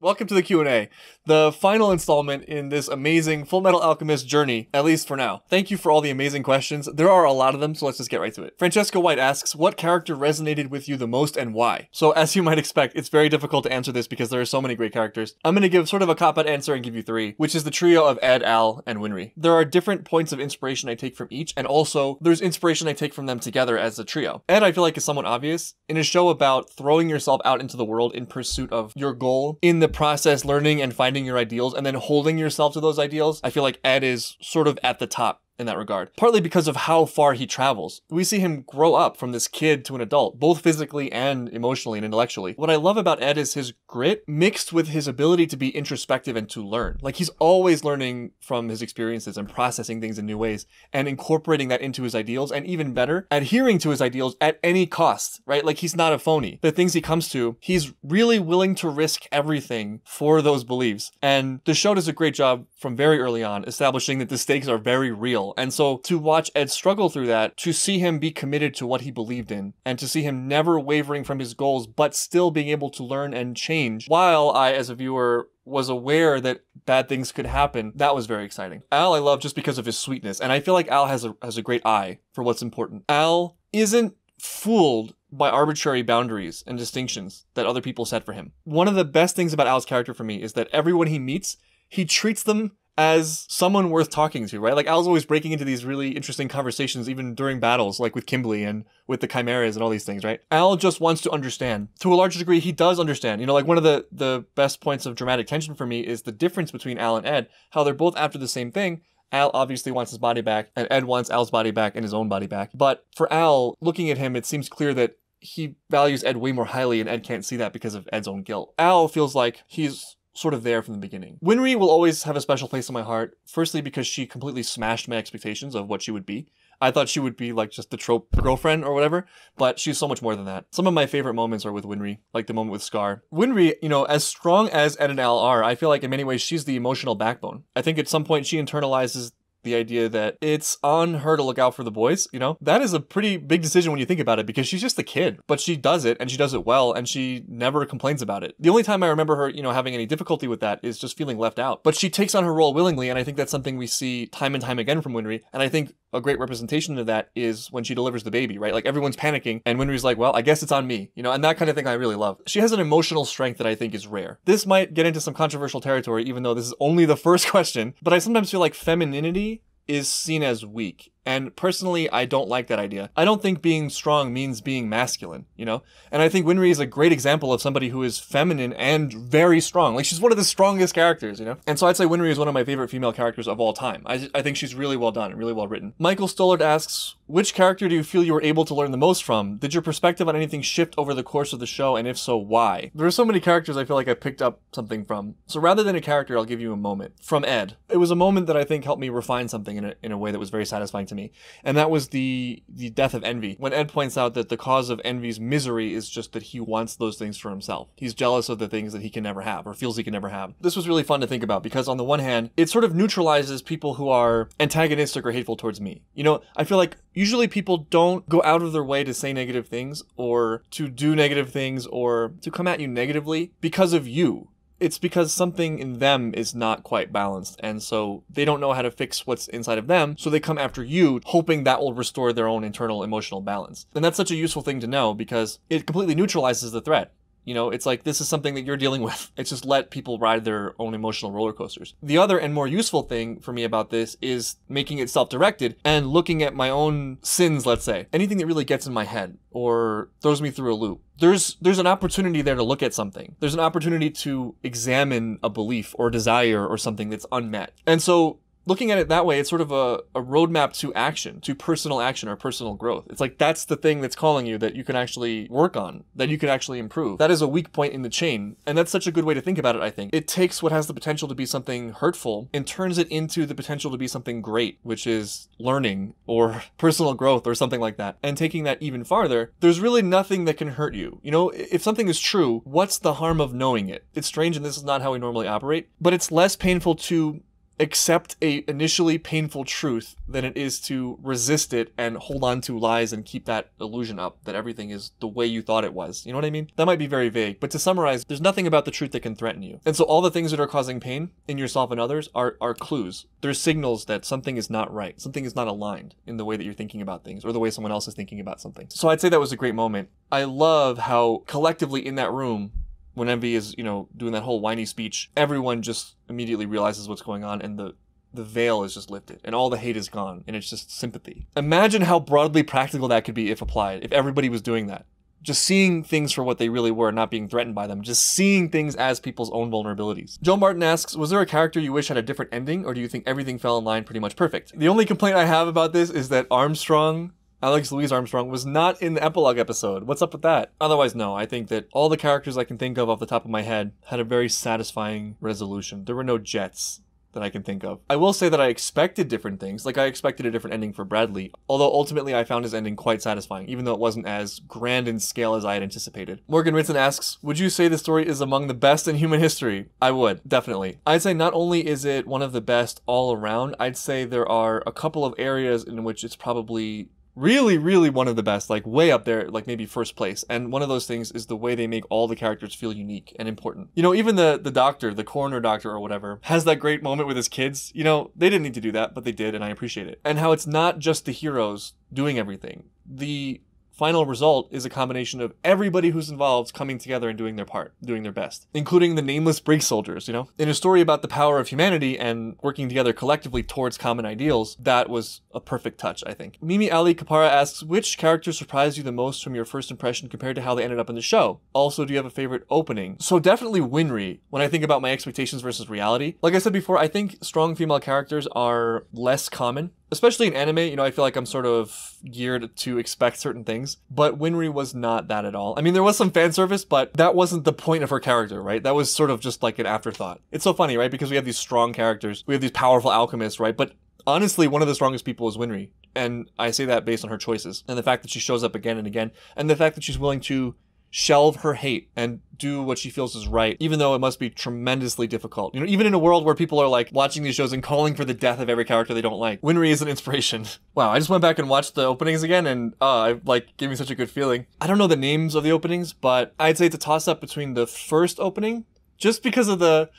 Welcome to the Q&A, the final installment in this amazing Full Metal Alchemist journey, at least for now. Thank you for all the amazing questions. There are a lot of them, so let's just get right to it. Francesca White asks, what character resonated with you the most and why? So as you might expect, it's very difficult to answer this because there are so many great characters. I'm going to give sort of a cop-out answer and give you three, which is the trio of Ed, Al, and Winry. There are different points of inspiration I take from each, and also there's inspiration I take from them together as a trio. Ed, I feel like is somewhat obvious. In a show about throwing yourself out into the world in pursuit of your goal, in the process learning and finding your ideals and then holding yourself to those ideals, I feel like Ed is sort of at the top in that regard. Partly because of how far he travels. We see him grow up from this kid to an adult, both physically and emotionally and intellectually. What I love about Ed is his grit mixed with his ability to be introspective and to learn. Like he's always learning from his experiences and processing things in new ways and incorporating that into his ideals and even better, adhering to his ideals at any cost, right? Like he's not a phony. The things he comes to, he's really willing to risk everything for those beliefs. And the show does a great job from very early on establishing that the stakes are very real and so to watch Ed struggle through that, to see him be committed to what he believed in, and to see him never wavering from his goals, but still being able to learn and change, while I, as a viewer, was aware that bad things could happen, that was very exciting. Al I love just because of his sweetness, and I feel like Al has a has a great eye for what's important. Al isn't fooled by arbitrary boundaries and distinctions that other people set for him. One of the best things about Al's character for me is that everyone he meets, he treats them as someone worth talking to, right? Like Al's always breaking into these really interesting conversations, even during battles, like with Kimblee and with the chimeras and all these things, right? Al just wants to understand. To a large degree, he does understand. You know, like one of the the best points of dramatic tension for me is the difference between Al and Ed, how they're both after the same thing. Al obviously wants his body back, and Ed wants Al's body back and his own body back. But for Al, looking at him, it seems clear that he values Ed way more highly, and Ed can't see that because of Ed's own guilt. Al feels like he's sort of there from the beginning. Winry will always have a special place in my heart, firstly because she completely smashed my expectations of what she would be. I thought she would be like just the trope girlfriend or whatever, but she's so much more than that. Some of my favorite moments are with Winry, like the moment with Scar. Winry, you know, as strong as Ed and Al are, I feel like in many ways she's the emotional backbone. I think at some point she internalizes the idea that it's on her to look out for the boys, you know? That is a pretty big decision when you think about it because she's just a kid, but she does it and she does it well and she never complains about it. The only time I remember her, you know, having any difficulty with that is just feeling left out. But she takes on her role willingly and I think that's something we see time and time again from Winry. And I think a great representation of that is when she delivers the baby, right? Like everyone's panicking and Winry's like, well, I guess it's on me, you know, and that kind of thing I really love. She has an emotional strength that I think is rare. This might get into some controversial territory, even though this is only the first question, but I sometimes feel like femininity is seen as weak. And personally, I don't like that idea. I don't think being strong means being masculine, you know? And I think Winry is a great example of somebody who is feminine and very strong. Like, she's one of the strongest characters, you know? And so I'd say Winry is one of my favorite female characters of all time. I, I think she's really well done, and really well written. Michael Stollard asks, which character do you feel you were able to learn the most from? Did your perspective on anything shift over the course of the show, and if so, why? There are so many characters I feel like I picked up something from. So rather than a character, I'll give you a moment. From Ed. It was a moment that I think helped me refine something in a, in a way that was very satisfying to me. And that was the the death of envy. When Ed points out that the cause of envy's misery is just that he wants those things for himself. He's jealous of the things that he can never have or feels he can never have. This was really fun to think about because on the one hand, it sort of neutralizes people who are antagonistic or hateful towards me. You know, I feel like usually people don't go out of their way to say negative things or to do negative things or to come at you negatively because of you it's because something in them is not quite balanced and so they don't know how to fix what's inside of them so they come after you hoping that will restore their own internal emotional balance. And that's such a useful thing to know because it completely neutralizes the threat you know, it's like this is something that you're dealing with. It's just let people ride their own emotional roller coasters. The other and more useful thing for me about this is making it self directed and looking at my own sins, let's say. Anything that really gets in my head or throws me through a loop. There's there's an opportunity there to look at something. There's an opportunity to examine a belief or desire or something that's unmet. And so looking at it that way, it's sort of a, a roadmap to action, to personal action or personal growth. It's like that's the thing that's calling you that you can actually work on, that you can actually improve. That is a weak point in the chain. And that's such a good way to think about it, I think. It takes what has the potential to be something hurtful and turns it into the potential to be something great, which is learning or personal growth or something like that. And taking that even farther, there's really nothing that can hurt you. You know, if something is true, what's the harm of knowing it? It's strange and this is not how we normally operate, but it's less painful to accept a initially painful truth than it is to resist it and hold on to lies and keep that illusion up that everything is the way you thought it was. You know what I mean? That might be very vague, but to summarize, there's nothing about the truth that can threaten you. And so all the things that are causing pain in yourself and others are, are clues. They're signals that something is not right. Something is not aligned in the way that you're thinking about things or the way someone else is thinking about something. So I'd say that was a great moment. I love how collectively in that room, when Envy is, you know, doing that whole whiny speech, everyone just immediately realizes what's going on and the the veil is just lifted and all the hate is gone and it's just sympathy. Imagine how broadly practical that could be if applied, if everybody was doing that. Just seeing things for what they really were, not being threatened by them, just seeing things as people's own vulnerabilities. Joe Martin asks, Was there a character you wish had a different ending, or do you think everything fell in line pretty much perfect? The only complaint I have about this is that Armstrong Alex Louise Armstrong was not in the epilogue episode. What's up with that? Otherwise, no. I think that all the characters I can think of off the top of my head had a very satisfying resolution. There were no jets that I can think of. I will say that I expected different things. Like I expected a different ending for Bradley, although ultimately I found his ending quite satisfying, even though it wasn't as grand in scale as I had anticipated. Morgan Vincent asks, Would you say the story is among the best in human history? I would, definitely. I'd say not only is it one of the best all around, I'd say there are a couple of areas in which it's probably really really one of the best like way up there like maybe first place. And one of those things is the way they make all the characters feel unique and important. You know even the the doctor the coroner doctor or whatever has that great moment with his kids. You know they didn't need to do that but they did and i appreciate it. And how it's not just the heroes doing everything. The final result is a combination of everybody who's involved coming together and doing their part, doing their best, including the nameless Briggs soldiers, you know? In a story about the power of humanity and working together collectively towards common ideals, that was a perfect touch, I think. Mimi Ali Kapara asks, which character surprised you the most from your first impression compared to how they ended up in the show? Also, do you have a favorite opening? So definitely Winry, when I think about my expectations versus reality. Like I said before, I think strong female characters are less common especially in anime, you know, I feel like I'm sort of geared to expect certain things, but Winry was not that at all. I mean, there was some fan service, but that wasn't the point of her character, right? That was sort of just like an afterthought. It's so funny, right? Because we have these strong characters, we have these powerful alchemists, right? But honestly, one of the strongest people is Winry. And I say that based on her choices and the fact that she shows up again and again, and the fact that she's willing to shelve her hate and do what she feels is right, even though it must be tremendously difficult. You know, even in a world where people are like watching these shows and calling for the death of every character they don't like. Winry is an inspiration. Wow, I just went back and watched the openings again and uh, like gave me such a good feeling. I don't know the names of the openings, but I'd say it's a toss up between the first opening, just because of the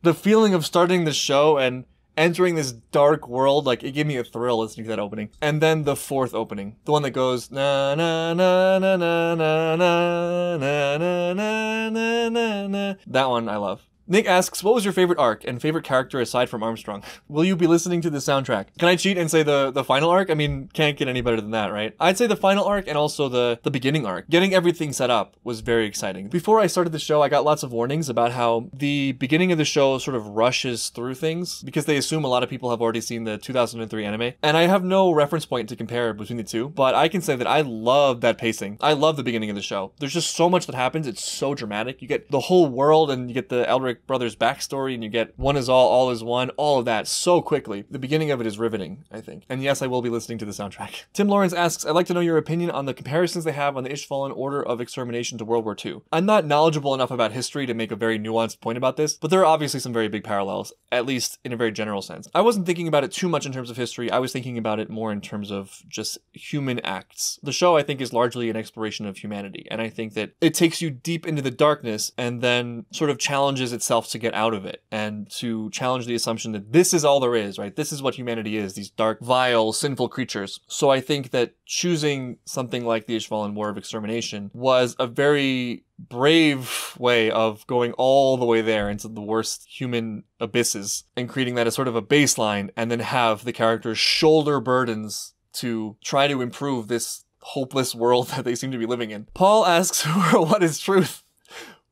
the feeling of starting the show and entering this dark world, like it gave me a thrill listening to that opening. And then the fourth opening, the one that goes na na na na na na na na na na na na. That one I love. Nick asks, what was your favorite arc and favorite character aside from Armstrong? Will you be listening to the soundtrack? Can I cheat and say the, the final arc? I mean, can't get any better than that, right? I'd say the final arc and also the, the beginning arc. Getting everything set up was very exciting. Before I started the show, I got lots of warnings about how the beginning of the show sort of rushes through things because they assume a lot of people have already seen the 2003 anime. And I have no reference point to compare between the two, but I can say that I love that pacing. I love the beginning of the show. There's just so much that happens. It's so dramatic. You get the whole world and you get the Brothers backstory and you get one is all, all is one, all of that so quickly. The beginning of it is riveting, I think. And yes, I will be listening to the soundtrack. Tim Lawrence asks, I'd like to know your opinion on the comparisons they have on the Ishvalan order of extermination to World War II. I'm not knowledgeable enough about history to make a very nuanced point about this, but there are obviously some very big parallels, at least in a very general sense. I wasn't thinking about it too much in terms of history, I was thinking about it more in terms of just human acts. The show, I think, is largely an exploration of humanity, and I think that it takes you deep into the darkness and then sort of challenges itself to get out of it and to challenge the assumption that this is all there is, right? This is what humanity is, these dark, vile, sinful creatures. So I think that choosing something like the Ishvalan War of Extermination was a very brave way of going all the way there into the worst human abysses and creating that as sort of a baseline and then have the characters shoulder burdens to try to improve this hopeless world that they seem to be living in. Paul asks, what is truth?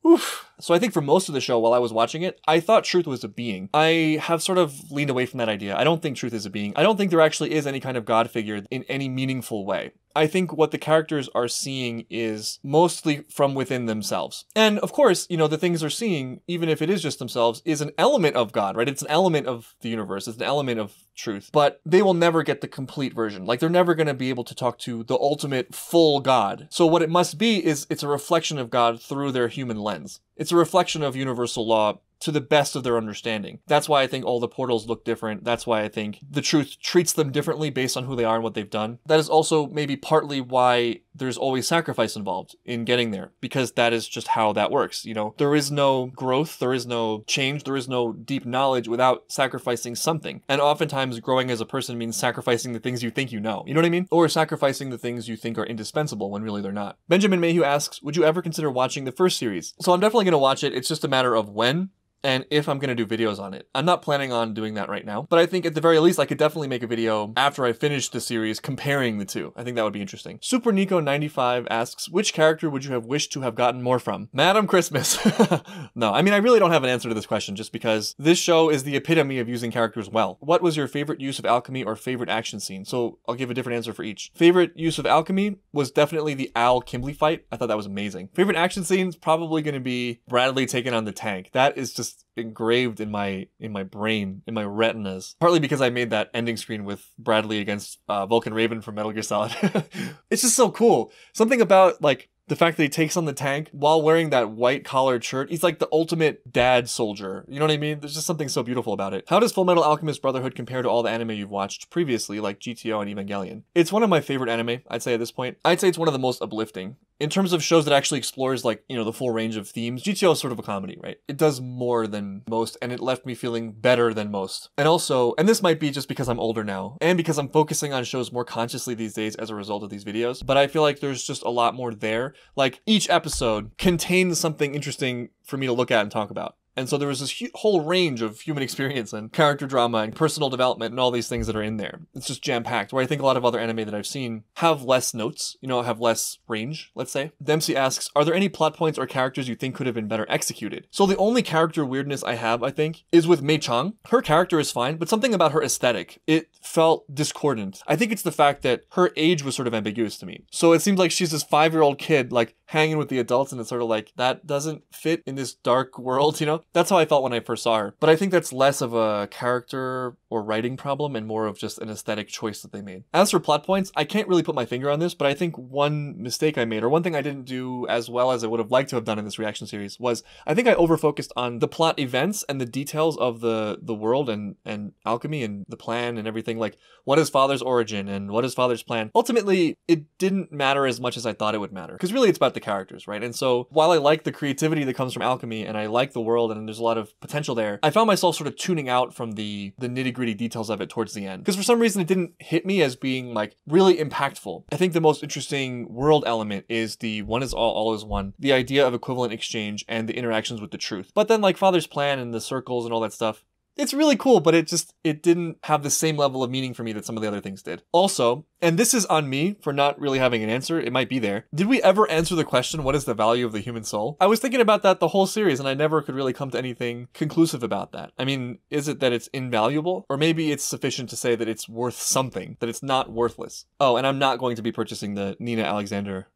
Oof. So I think for most of the show while I was watching it, I thought truth was a being. I have sort of leaned away from that idea. I don't think truth is a being. I don't think there actually is any kind of God figure in any meaningful way. I think what the characters are seeing is mostly from within themselves. And of course, you know, the things they're seeing, even if it is just themselves, is an element of God, right? It's an element of the universe, it's an element of truth. But they will never get the complete version. Like they're never going to be able to talk to the ultimate full God. So what it must be is it's a reflection of God through their human lens. It's a reflection of universal law to the best of their understanding. That's why I think all the portals look different. That's why I think the truth treats them differently based on who they are and what they've done. That is also maybe partly why there's always sacrifice involved in getting there because that is just how that works. You know, there is no growth, there is no change, there is no deep knowledge without sacrificing something. And oftentimes, growing as a person means sacrificing the things you think you know. You know what I mean? Or sacrificing the things you think are indispensable when really they're not. Benjamin Mayhew asks, Would you ever consider watching the first series? So I'm definitely going to watch it. It's just a matter of when and if I'm to do videos on it. I'm not planning on doing that right now, but I think at the very least I could definitely make a video after I finish the series comparing the two. I think that would be interesting. Super Nico 95 asks, which character would you have wished to have gotten more from? Madam Christmas. no, I mean, I really don't have an answer to this question just because this show is the epitome of using characters well. What was your favorite use of alchemy or favorite action scene? So I'll give a different answer for each. Favorite use of alchemy was definitely the Al Kimblee fight. I thought that was amazing. Favorite action scenes probably going to be Bradley taking on the tank. That is just engraved in my in my brain in my retinas. Partly because i made that ending screen with bradley against uh, vulcan raven from metal gear solid. It's just so cool. Something about like the fact that he takes on the tank while wearing that white collared shirt, he's like the ultimate dad soldier. You know what I mean? There's just something so beautiful about it. How does Full Metal Alchemist Brotherhood compare to all the anime you've watched previously, like GTO and Evangelion? It's one of my favorite anime, I'd say at this point. I'd say it's one of the most uplifting. In terms of shows that actually explores like, you know, the full range of themes, GTO is sort of a comedy, right? It does more than most, and it left me feeling better than most. And also, and this might be just because I'm older now, and because I'm focusing on shows more consciously these days as a result of these videos, but I feel like there's just a lot more there like each episode contains something interesting for me to look at and talk about. And so there was this whole range of human experience and character drama and personal development and all these things that are in there. It's just jam packed. Where I think a lot of other anime that I've seen have less notes, you know, have less range, let's say. Dempsey asks, Are there any plot points or characters you think could have been better executed? So the only character weirdness I have, I think, is with Mei Chang. Her character is fine, but something about her aesthetic, it felt discordant. I think it's the fact that her age was sort of ambiguous to me. So it seems like she's this five year old kid, like hanging with the adults, and it's sort of like, that doesn't fit in this dark world, you know? That's how I felt when I first saw her. But I think that's less of a character or writing problem and more of just an aesthetic choice that they made. As for plot points, I can't really put my finger on this, but I think one mistake I made, or one thing I didn't do as well as I would have liked to have done in this reaction series, was I think I overfocused on the plot events and the details of the the world and and alchemy and the plan and everything. Like what is Father's origin and what is Father's plan. Ultimately, it didn't matter as much as I thought it would matter because really it's about the characters, right? And so while I like the creativity that comes from alchemy and I like the world and there's a lot of potential there, I found myself sort of tuning out from the the nitty gritty details of it towards the end because for some reason it didn't hit me as being like really impactful. I think the most interesting world element is the one is all, all is one, the idea of equivalent exchange and the interactions with the truth. But then like Father's plan and the circles and all that stuff, it's really cool, but it just it didn't have the same level of meaning for me that some of the other things did. Also, and this is on me for not really having an answer, it might be there. Did we ever answer the question what is the value of the human soul? I was thinking about that the whole series and I never could really come to anything conclusive about that. I mean, is it that it's invaluable or maybe it's sufficient to say that it's worth something, that it's not worthless. Oh, and I'm not going to be purchasing the Nina Alexander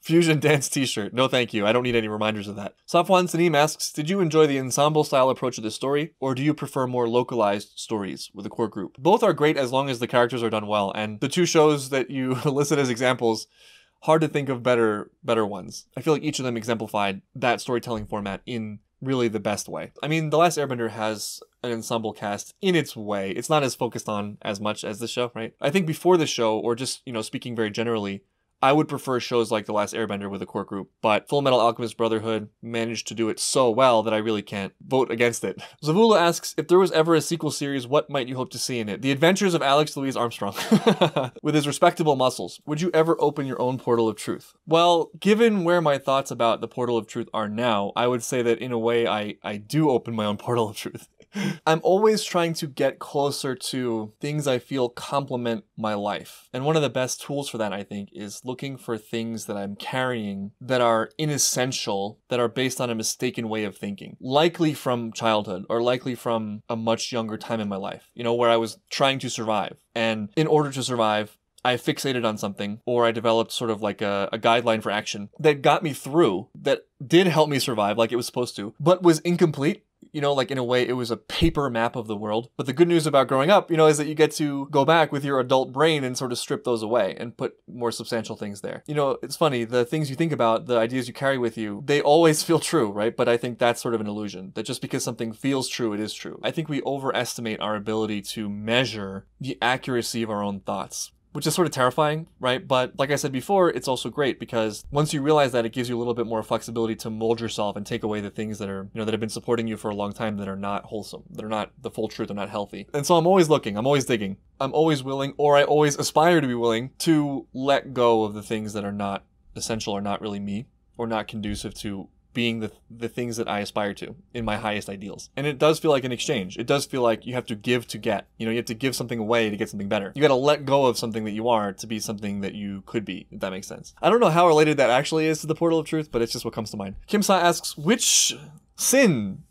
Fusion Dance t-shirt. No thank you. I don't need any reminders of that. Safwan Sanim asks, did you enjoy the ensemble style approach of the story, or do you prefer more localized stories with a core group? Both are great as long as the characters are done well, and the two shows that you listed as examples, hard to think of better better ones. I feel like each of them exemplified that storytelling format in really the best way. I mean, The Last Airbender has an ensemble cast in its way. It's not as focused on as much as the show, right? I think before the show, or just, you know, speaking very generally, I would prefer shows like The Last Airbender with a core group, but Full Metal Alchemist Brotherhood managed to do it so well that I really can't vote against it. Zavula asks, if there was ever a sequel series, what might you hope to see in it? The Adventures of Alex Louise Armstrong. with his respectable muscles. Would you ever open your own portal of truth? Well, given where my thoughts about the portal of truth are now, I would say that in a way I, I do open my own portal of truth. I'm always trying to get closer to things I feel complement my life. And one of the best tools for that, I think, is looking for things that I'm carrying that are inessential, that are based on a mistaken way of thinking, likely from childhood or likely from a much younger time in my life, you know, where I was trying to survive. And in order to survive, I fixated on something or I developed sort of like a, a, guideline for action that got me through, that did help me survive like it was supposed to, but was incomplete you know, like in a way it was a paper map of the world. But the good news about growing up, you know, is that you get to go back with your adult brain and sort of strip those away and put more substantial things there. You know, it's funny, the things you think about, the ideas you carry with you, they always feel true, right? But I think that's sort of an illusion that just because something feels true, it is true. I think we overestimate our ability to measure the accuracy of our own thoughts which is sort of terrifying, right? But like I said before, it's also great because once you realize that, it gives you a little bit more flexibility to mold yourself and take away the things that are, you know, that have been supporting you for a long time that are not wholesome, that are not the full truth, they're not healthy. And so I'm always looking, I'm always digging, I'm always willing, or I always aspire to be willing to let go of the things that are not essential or not really me or not conducive to being the the things that I aspire to in my highest ideals. And it does feel like an exchange. It does feel like you have to give to get. You know, you have to give something away to get something better. You got to let go of something that you are to be something that you could be, if that makes sense. I don't know how related that actually is to the portal of truth, but it's just what comes to mind. Kim Sa asks, which sin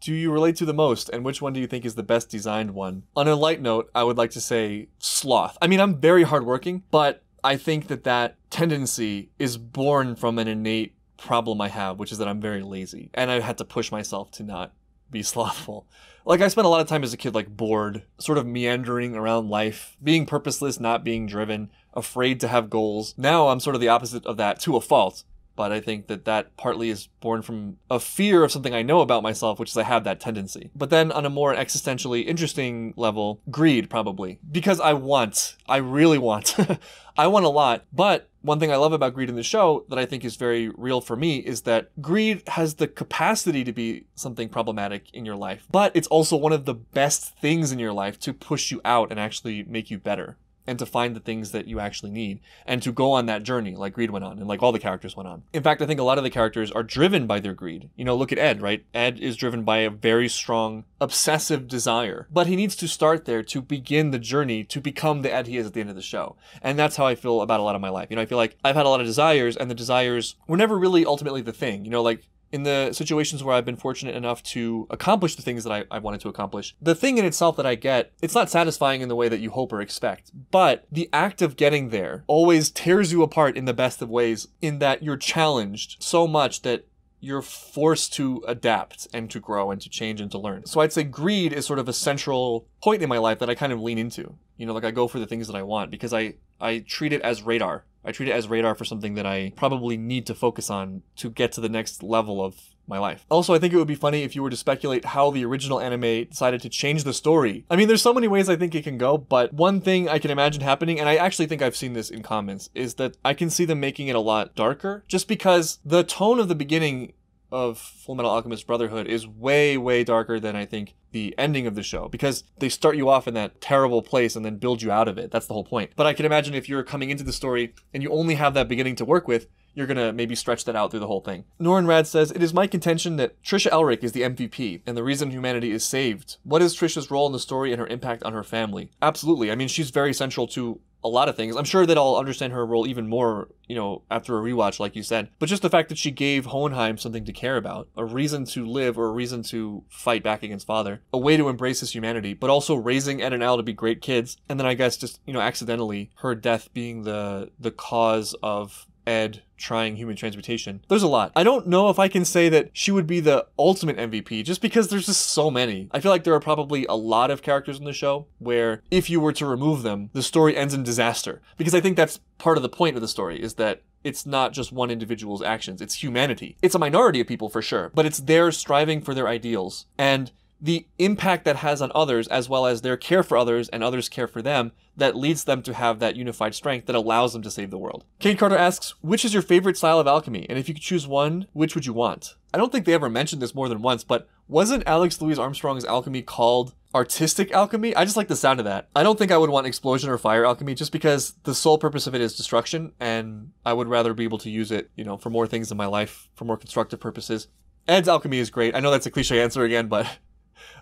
do you relate to the most and which one do you think is the best designed one? On a light note, I would like to say sloth. I mean, I'm very hardworking, but I think that that tendency is born from an innate problem I have, which is that I'm very lazy. And I had to push myself to not be slothful. Like I spent a lot of time as a kid like bored, sort of meandering around life, being purposeless, not being driven, afraid to have goals. Now I'm sort of the opposite of that to a fault but I think that that partly is born from a fear of something I know about myself, which is I have that tendency. But then on a more existentially interesting level, greed probably. Because I want, I really want, I want a lot. But one thing I love about greed in the show that I think is very real for me is that greed has the capacity to be something problematic in your life, but it's also one of the best things in your life to push you out and actually make you better and to find the things that you actually need and to go on that journey like Greed went on and like all the characters went on. In fact, I think a lot of the characters are driven by their greed. You know, look at Ed, right? Ed is driven by a very strong obsessive desire, but he needs to start there to begin the journey to become the Ed he is at the end of the show. And that's how I feel about a lot of my life. You know, I feel like I've had a lot of desires and the desires were never really ultimately the thing. You know, like in the situations where I've been fortunate enough to accomplish the things that I, I wanted to accomplish, the thing in itself that I get, it's not satisfying in the way that you hope or expect. But the act of getting there always tears you apart in the best of ways, in that you're challenged so much that you're forced to adapt and to grow and to change and to learn. So I'd say greed is sort of a central point in my life that I kind of lean into. You know, like I go for the things that I want because I I treat it as radar. I treat it as radar for something that I probably need to focus on to get to the next level of my life. Also, I think it would be funny if you were to speculate how the original anime decided to change the story. I mean, there's so many ways I think it can go, but one thing I can imagine happening, and I actually think I've seen this in comments, is that I can see them making it a lot darker, just because the tone of the beginning of Full Metal Alchemist Brotherhood is way, way darker than I think the ending of the show because they start you off in that terrible place and then build you out of it. That's the whole point. But I can imagine if you're coming into the story and you only have that beginning to work with, you're gonna maybe stretch that out through the whole thing. Norin Rad says, It is my contention that Trisha Elric is the MVP and the reason humanity is saved. What is Trisha's role in the story and her impact on her family? Absolutely. I mean, she's very central to a lot of things. I'm sure that I'll understand her role even more, you know, after a rewatch, like you said. But just the fact that she gave Hohenheim something to care about, a reason to live or a reason to fight back against father, a way to embrace his humanity, but also raising Ed and Al to be great kids. And then I guess just, you know, accidentally her death being the the cause of Ed trying human transmutation. There's a lot. I don't know if I can say that she would be the ultimate MVP just because there's just so many. I feel like there are probably a lot of characters in the show where if you were to remove them, the story ends in disaster. Because I think that's part of the point of the story is that it's not just one individual's actions, it's humanity. It's a minority of people for sure, but it's their striving for their ideals. And the impact that has on others, as well as their care for others and others' care for them, that leads them to have that unified strength that allows them to save the world. Kate Carter asks, which is your favorite style of alchemy? And if you could choose one, which would you want? I don't think they ever mentioned this more than once, but wasn't Alex Louis Armstrong's alchemy called artistic alchemy? I just like the sound of that. I don't think I would want explosion or fire alchemy just because the sole purpose of it is destruction, and I would rather be able to use it, you know, for more things in my life, for more constructive purposes. Ed's alchemy is great. I know that's a cliche answer again, but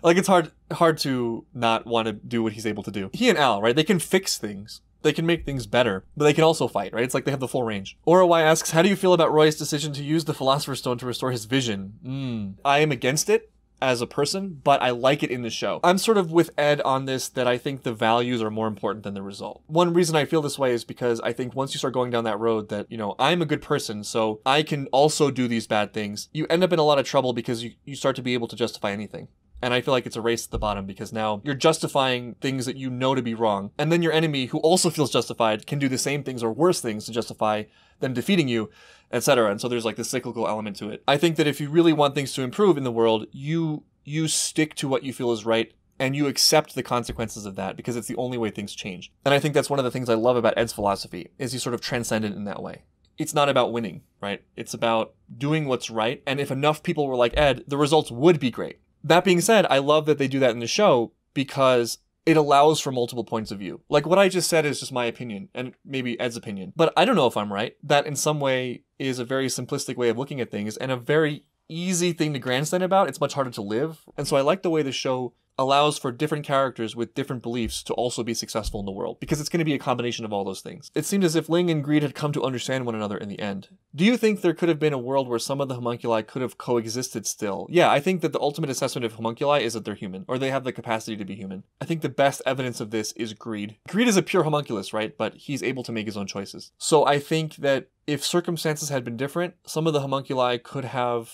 like it's hard hard to not want to do what he's able to do. He and Al, right? They can fix things. They can make things better, but they can also fight, right? It's like they have the full range. Y asks, how do you feel about Roy's decision to use the Philosopher's Stone to restore his vision? Hmm. I am against it. as a person, but I like it in the show. I'm sort of with Ed on this that I think the values are more important than the result. One reason I feel this way is because I think once you start going down that road that, you know, I'm a good person, so I can also do these bad things, you end up in a lot of trouble because you, you start to be able to justify anything. And I feel like it's a race at the bottom because now you're justifying things that you know to be wrong. And then your enemy, who also feels justified, can do the same things or worse things to justify them defeating you, etc. And so there's like this cyclical element to it. I think that if you really want things to improve in the world, you you stick to what you feel is right and you accept the consequences of that because it's the only way things change. And I think that's one of the things I love about Ed's philosophy is he's sort of transcendent in that way. It's not about winning, right? It's about doing what's right. And if enough people were like Ed, the results would be great. That being said, I love that they do that in the show because it allows for multiple points of view. Like what I just said is just my opinion and maybe Ed's opinion, but I don't know if I'm right. That in some way is a very simplistic way of looking at things and a very easy thing to grandstand about. It's much harder to live. And so I like the way the show allows for different characters with different beliefs to also be successful in the world because it's going to be a combination of all those things. It seemed as if Ling and Greed had come to understand one another in the end. Do you think there could have been a world where some of the homunculi could have coexisted still? Yeah, I think that the ultimate assessment of homunculi is that they're human or they have the capacity to be human. I think the best evidence of this is Greed. Greed is a pure homunculus, right? But he's able to make his own choices. So I think that if circumstances had been different, some of the homunculi could have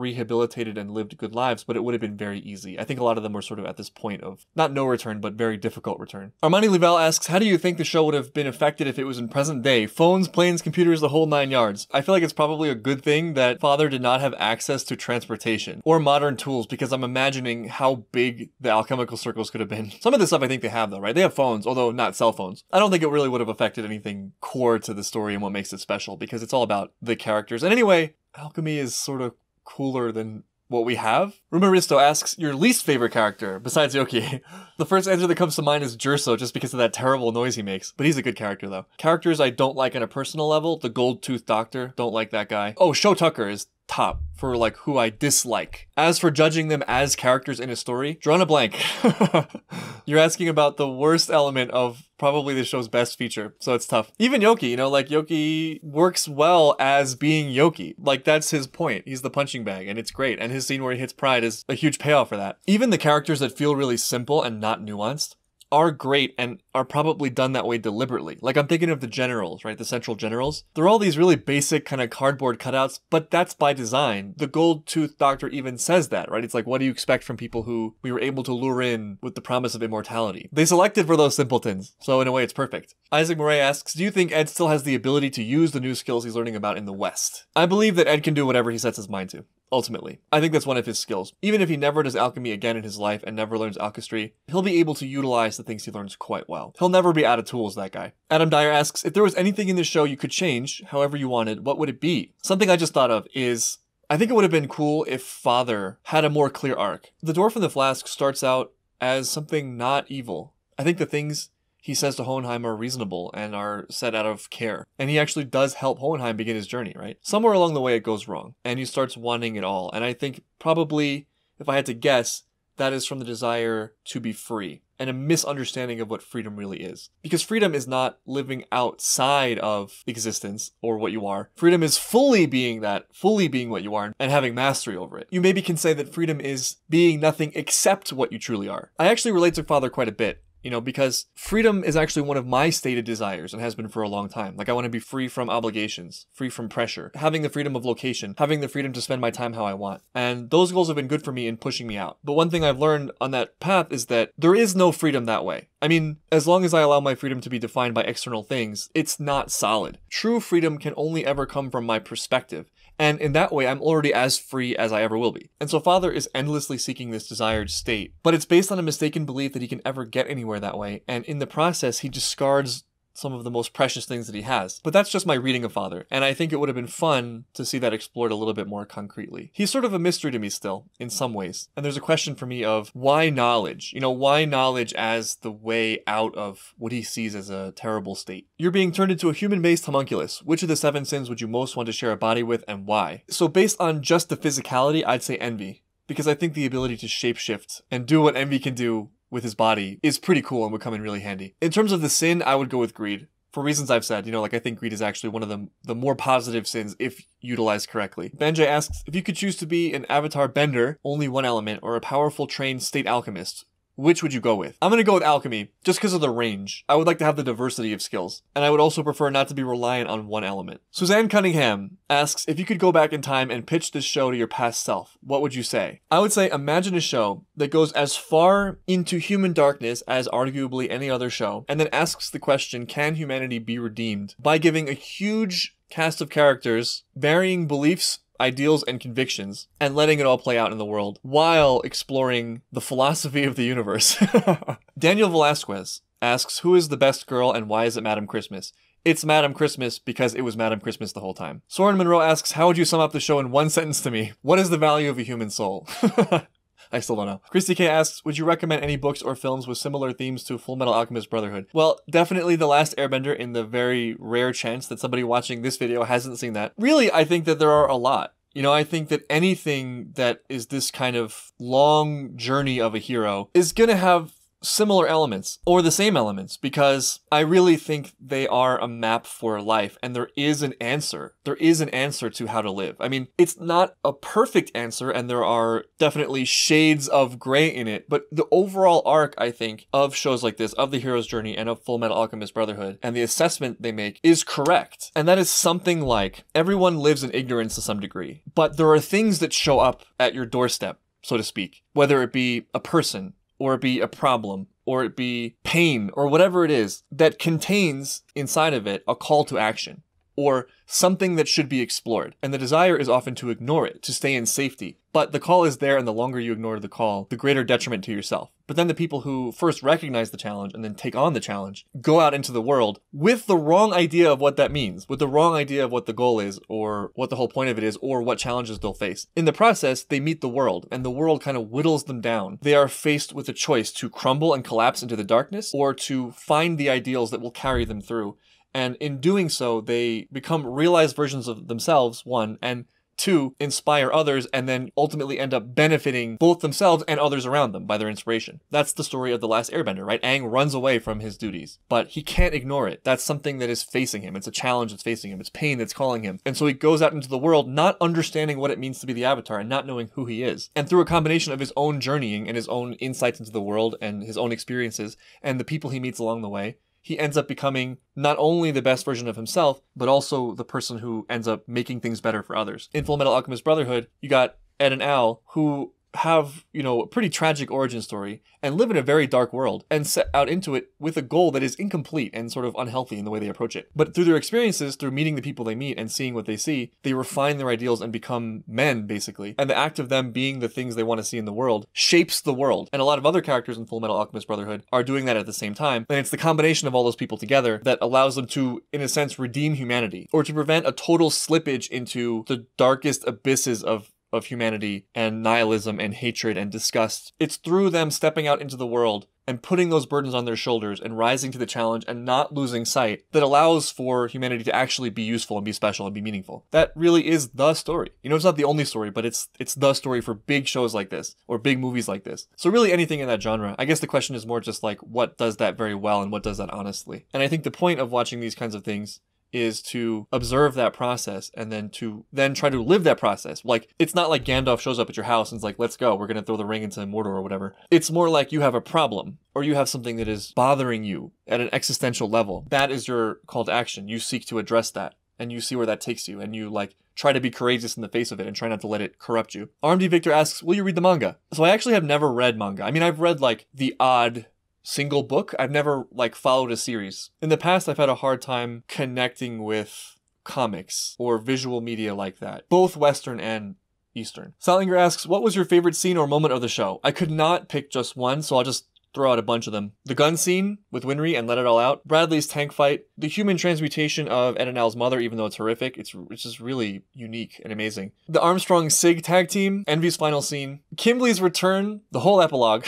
rehabilitated and lived good lives, but it would have been very easy. I think a lot of them were sort of at this point of not no return, but very difficult return. Armani Lavelle asks, How do you think the show would have been affected if it was in present day? Phones, planes, computers, the whole nine yards. I feel like it's probably a good thing that father did not have access to transportation or modern tools because I'm imagining how big the alchemical circles could have been. Some of the stuff I think they have though, right? They have phones, although not cell phones. I don't think it really would have affected anything core to the story and what makes it special because it's all about the characters. And anyway, alchemy is sort of cooler than what we have? Rumaristo asks your least favorite character besides Yoki. the first answer that comes to mind is Jerso just because of that terrible noise he makes, but he's a good character though. Characters I don't like on a personal level, the Gold Tooth Doctor, don't like that guy. Oh, Shou Tucker is top for like who I dislike. As for judging them as characters in a story, drawn a blank. You're asking about the worst element of probably the show's best feature, so it's tough. Even Yoki, you know, like Yoki works well as being Yoki. Like that's his point. He's the punching bag, and it's great. And his scene where he hits Pride is a huge payoff for that. Even the characters that feel really simple and not nuanced, are great and are probably done that way deliberately. Like I'm thinking of the generals, right? The central generals. They're all these really basic kind of cardboard cutouts, but that's by design. The gold tooth doctor even says that, right? It's like, what do you expect from people who we were able to lure in with the promise of immortality? They selected for those simpletons, so in a way it's perfect. Isaac Murray asks, do you think Ed still has the ability to use the new skills he's learning about in the West? I believe that Ed can do whatever he sets his mind to ultimately. I think that's one of his skills. Even if he never does alchemy again in his life and never learns alchemy, he'll be able to utilize the things he learns quite well. He'll never be out of tools, that guy. Adam Dyer asks, if there was anything in this show you could change, however you wanted, what would it be? Something I just thought of is I think it would have been cool if Father had a more clear arc. The Dwarf in the Flask starts out as something not evil. I think the things he says to Hohenheim are reasonable and are set out of care. And he actually does help Hohenheim begin his journey, right? Somewhere along the way it goes wrong, and he starts wanting it all. And I think probably, if I had to guess, that is from the desire to be free and a misunderstanding of what freedom really is. Because freedom is not living outside of existence or what you are. Freedom is fully being that, fully being what you are, and having mastery over it. You maybe can say that freedom is being nothing except what you truly are. I actually relate to Father quite a bit you know, because freedom is actually one of my stated desires and has been for a long time. Like, I want to be free from obligations, free from pressure, having the freedom of location, having the freedom to spend my time how I want. And those goals have been good for me in pushing me out. But one thing I've learned on that path is that there is no freedom that way. I mean, as long as I allow my freedom to be defined by external things, it's not solid. True freedom can only ever come from my perspective. And in that way, I'm already as free as I ever will be. And so Father is endlessly seeking this desired state, but it's based on a mistaken belief that he can ever get anywhere that way. And in the process, he discards some of the most precious things that he has. But that's just my reading of Father, and I think it would have been fun to see that explored a little bit more concretely. He's sort of a mystery to me still, in some ways. And there's a question for me of why knowledge? You know, why knowledge as the way out of what he sees as a terrible state? You're being turned into a human based homunculus. Which of the seven sins would you most want to share a body with and why? So, based on just the physicality, I'd say envy because I think the ability to shapeshift and do what Envy can do with his body is pretty cool and would come in really handy. In terms of the sin, I would go with greed. for reasons I've said, you know, like I think greed is actually one of the the more positive sins if utilized correctly. Benjay asks if you could choose to be an avatar bender, only one element, or a powerful trained state alchemist. Which would you go with? I'm gonna go with alchemy, just because of the range. I would like to have the diversity of skills, and I would also prefer not to be reliant on one element. Suzanne Cunningham asks if you could go back in time and pitch this show to your past self, what would you say? I would say imagine a show that goes as far into human darkness as arguably any other show, and then asks the question, can humanity be redeemed? By giving a huge cast of characters, varying beliefs, ideals and convictions and letting it all play out in the world while exploring the philosophy of the universe. Daniel Velasquez asks, Who is the best girl and why is it Madame Christmas? It's Madame Christmas because it was Madame Christmas the whole time. Soren Monroe asks, How would you sum up the show in one sentence to me? What is the value of a human soul? I still don't know. Christy K asks, would you recommend any books or films with similar themes to Full Metal Alchemist Brotherhood? Well, definitely The Last Airbender in the very rare chance that somebody watching this video hasn't seen that. Really, I think that there are a lot. You know, I think that anything that is this kind of long journey of a hero is gonna have similar elements or the same elements because I really think they are a map for life and there is an answer. There is an answer to how to live. I mean, it's not a perfect answer and there are definitely shades of gray in it, but the overall arc, I think, of shows like this, of the hero's journey and of Full Metal Alchemist Brotherhood and the assessment they make is correct. And that is something like everyone lives in ignorance to some degree, but there are things that show up at your doorstep so to speak, whether it be a person, or it be a problem, or it be pain, or whatever it is that contains inside of it a call to action or something that should be explored. And the desire is often to ignore it, to stay in safety. But the call is there, and the longer you ignore the call, the greater detriment to yourself. But then the people who first recognize the challenge and then take on the challenge go out into the world with the wrong idea of what that means, with the wrong idea of what the goal is, or what the whole point of it is, or what challenges they'll face. In the process, they meet the world, and the world kind of whittles them down. They are faced with a choice to crumble and collapse into the darkness, or to find the ideals that will carry them through and in doing so, they become realized versions of themselves, one, and two, inspire others, and then ultimately end up benefiting both themselves and others around them by their inspiration. That's the story of The Last Airbender, right? Aang runs away from his duties, but he can't ignore it. That's something that is facing him. It's a challenge that's facing him. It's pain that's calling him. And so he goes out into the world not understanding what it means to be the Avatar and not knowing who he is. And through a combination of his own journeying and his own insights into the world and his own experiences and the people he meets along the way, he ends up becoming not only the best version of himself, but also the person who ends up making things better for others. In Full Metal Alchemist Brotherhood, you got Ed and Al, who have, you know, a pretty tragic origin story and live in a very dark world and set out into it with a goal that is incomplete and sort of unhealthy in the way they approach it. But through their experiences, through meeting the people they meet and seeing what they see, they refine their ideals and become men, basically. And the act of them being the things they want to see in the world shapes the world. And a lot of other characters in Full Metal Alchemist Brotherhood are doing that at the same time. And it's the combination of all those people together that allows them to, in a sense, redeem humanity or to prevent a total slippage into the darkest abysses of of humanity and nihilism and hatred and disgust. It's through them stepping out into the world and putting those burdens on their shoulders and rising to the challenge and not losing sight that allows for humanity to actually be useful and be special and be meaningful. That really is the story. You know, it's not the only story, but it's it's the story for big shows like this or big movies like this. So really anything in that genre. I guess the question is more just like what does that very well and what does that honestly. And I think the point of watching these kinds of things is to observe that process and then to then try to live that process. Like it's not like Gandalf shows up at your house and is like, "Let's go. We're to throw the ring into Mordor or whatever." It's more like you have a problem or you have something that is bothering you at an existential level. That is your call to action. You seek to address that and you see where that takes you and you like try to be courageous in the face of it and try not to let it corrupt you. RMD Victor asks, "Will you read the manga?" So I actually have never read manga. I mean, I've read like the odd single book. I've never like followed a series. In the past, I've had a hard time connecting with comics or visual media like that, both Western and Eastern. Salinger asks, what was your favorite scene or moment of the show? I could not pick just one, so I'll just throw out a bunch of them. The gun scene with Winry and Let It All Out, Bradley's tank fight, the human transmutation of Ed and Al's mother, even though it's horrific, it's, it's just really unique and amazing. The Armstrong Sig tag team, Envy's final scene, Kimblee's return, the whole epilogue,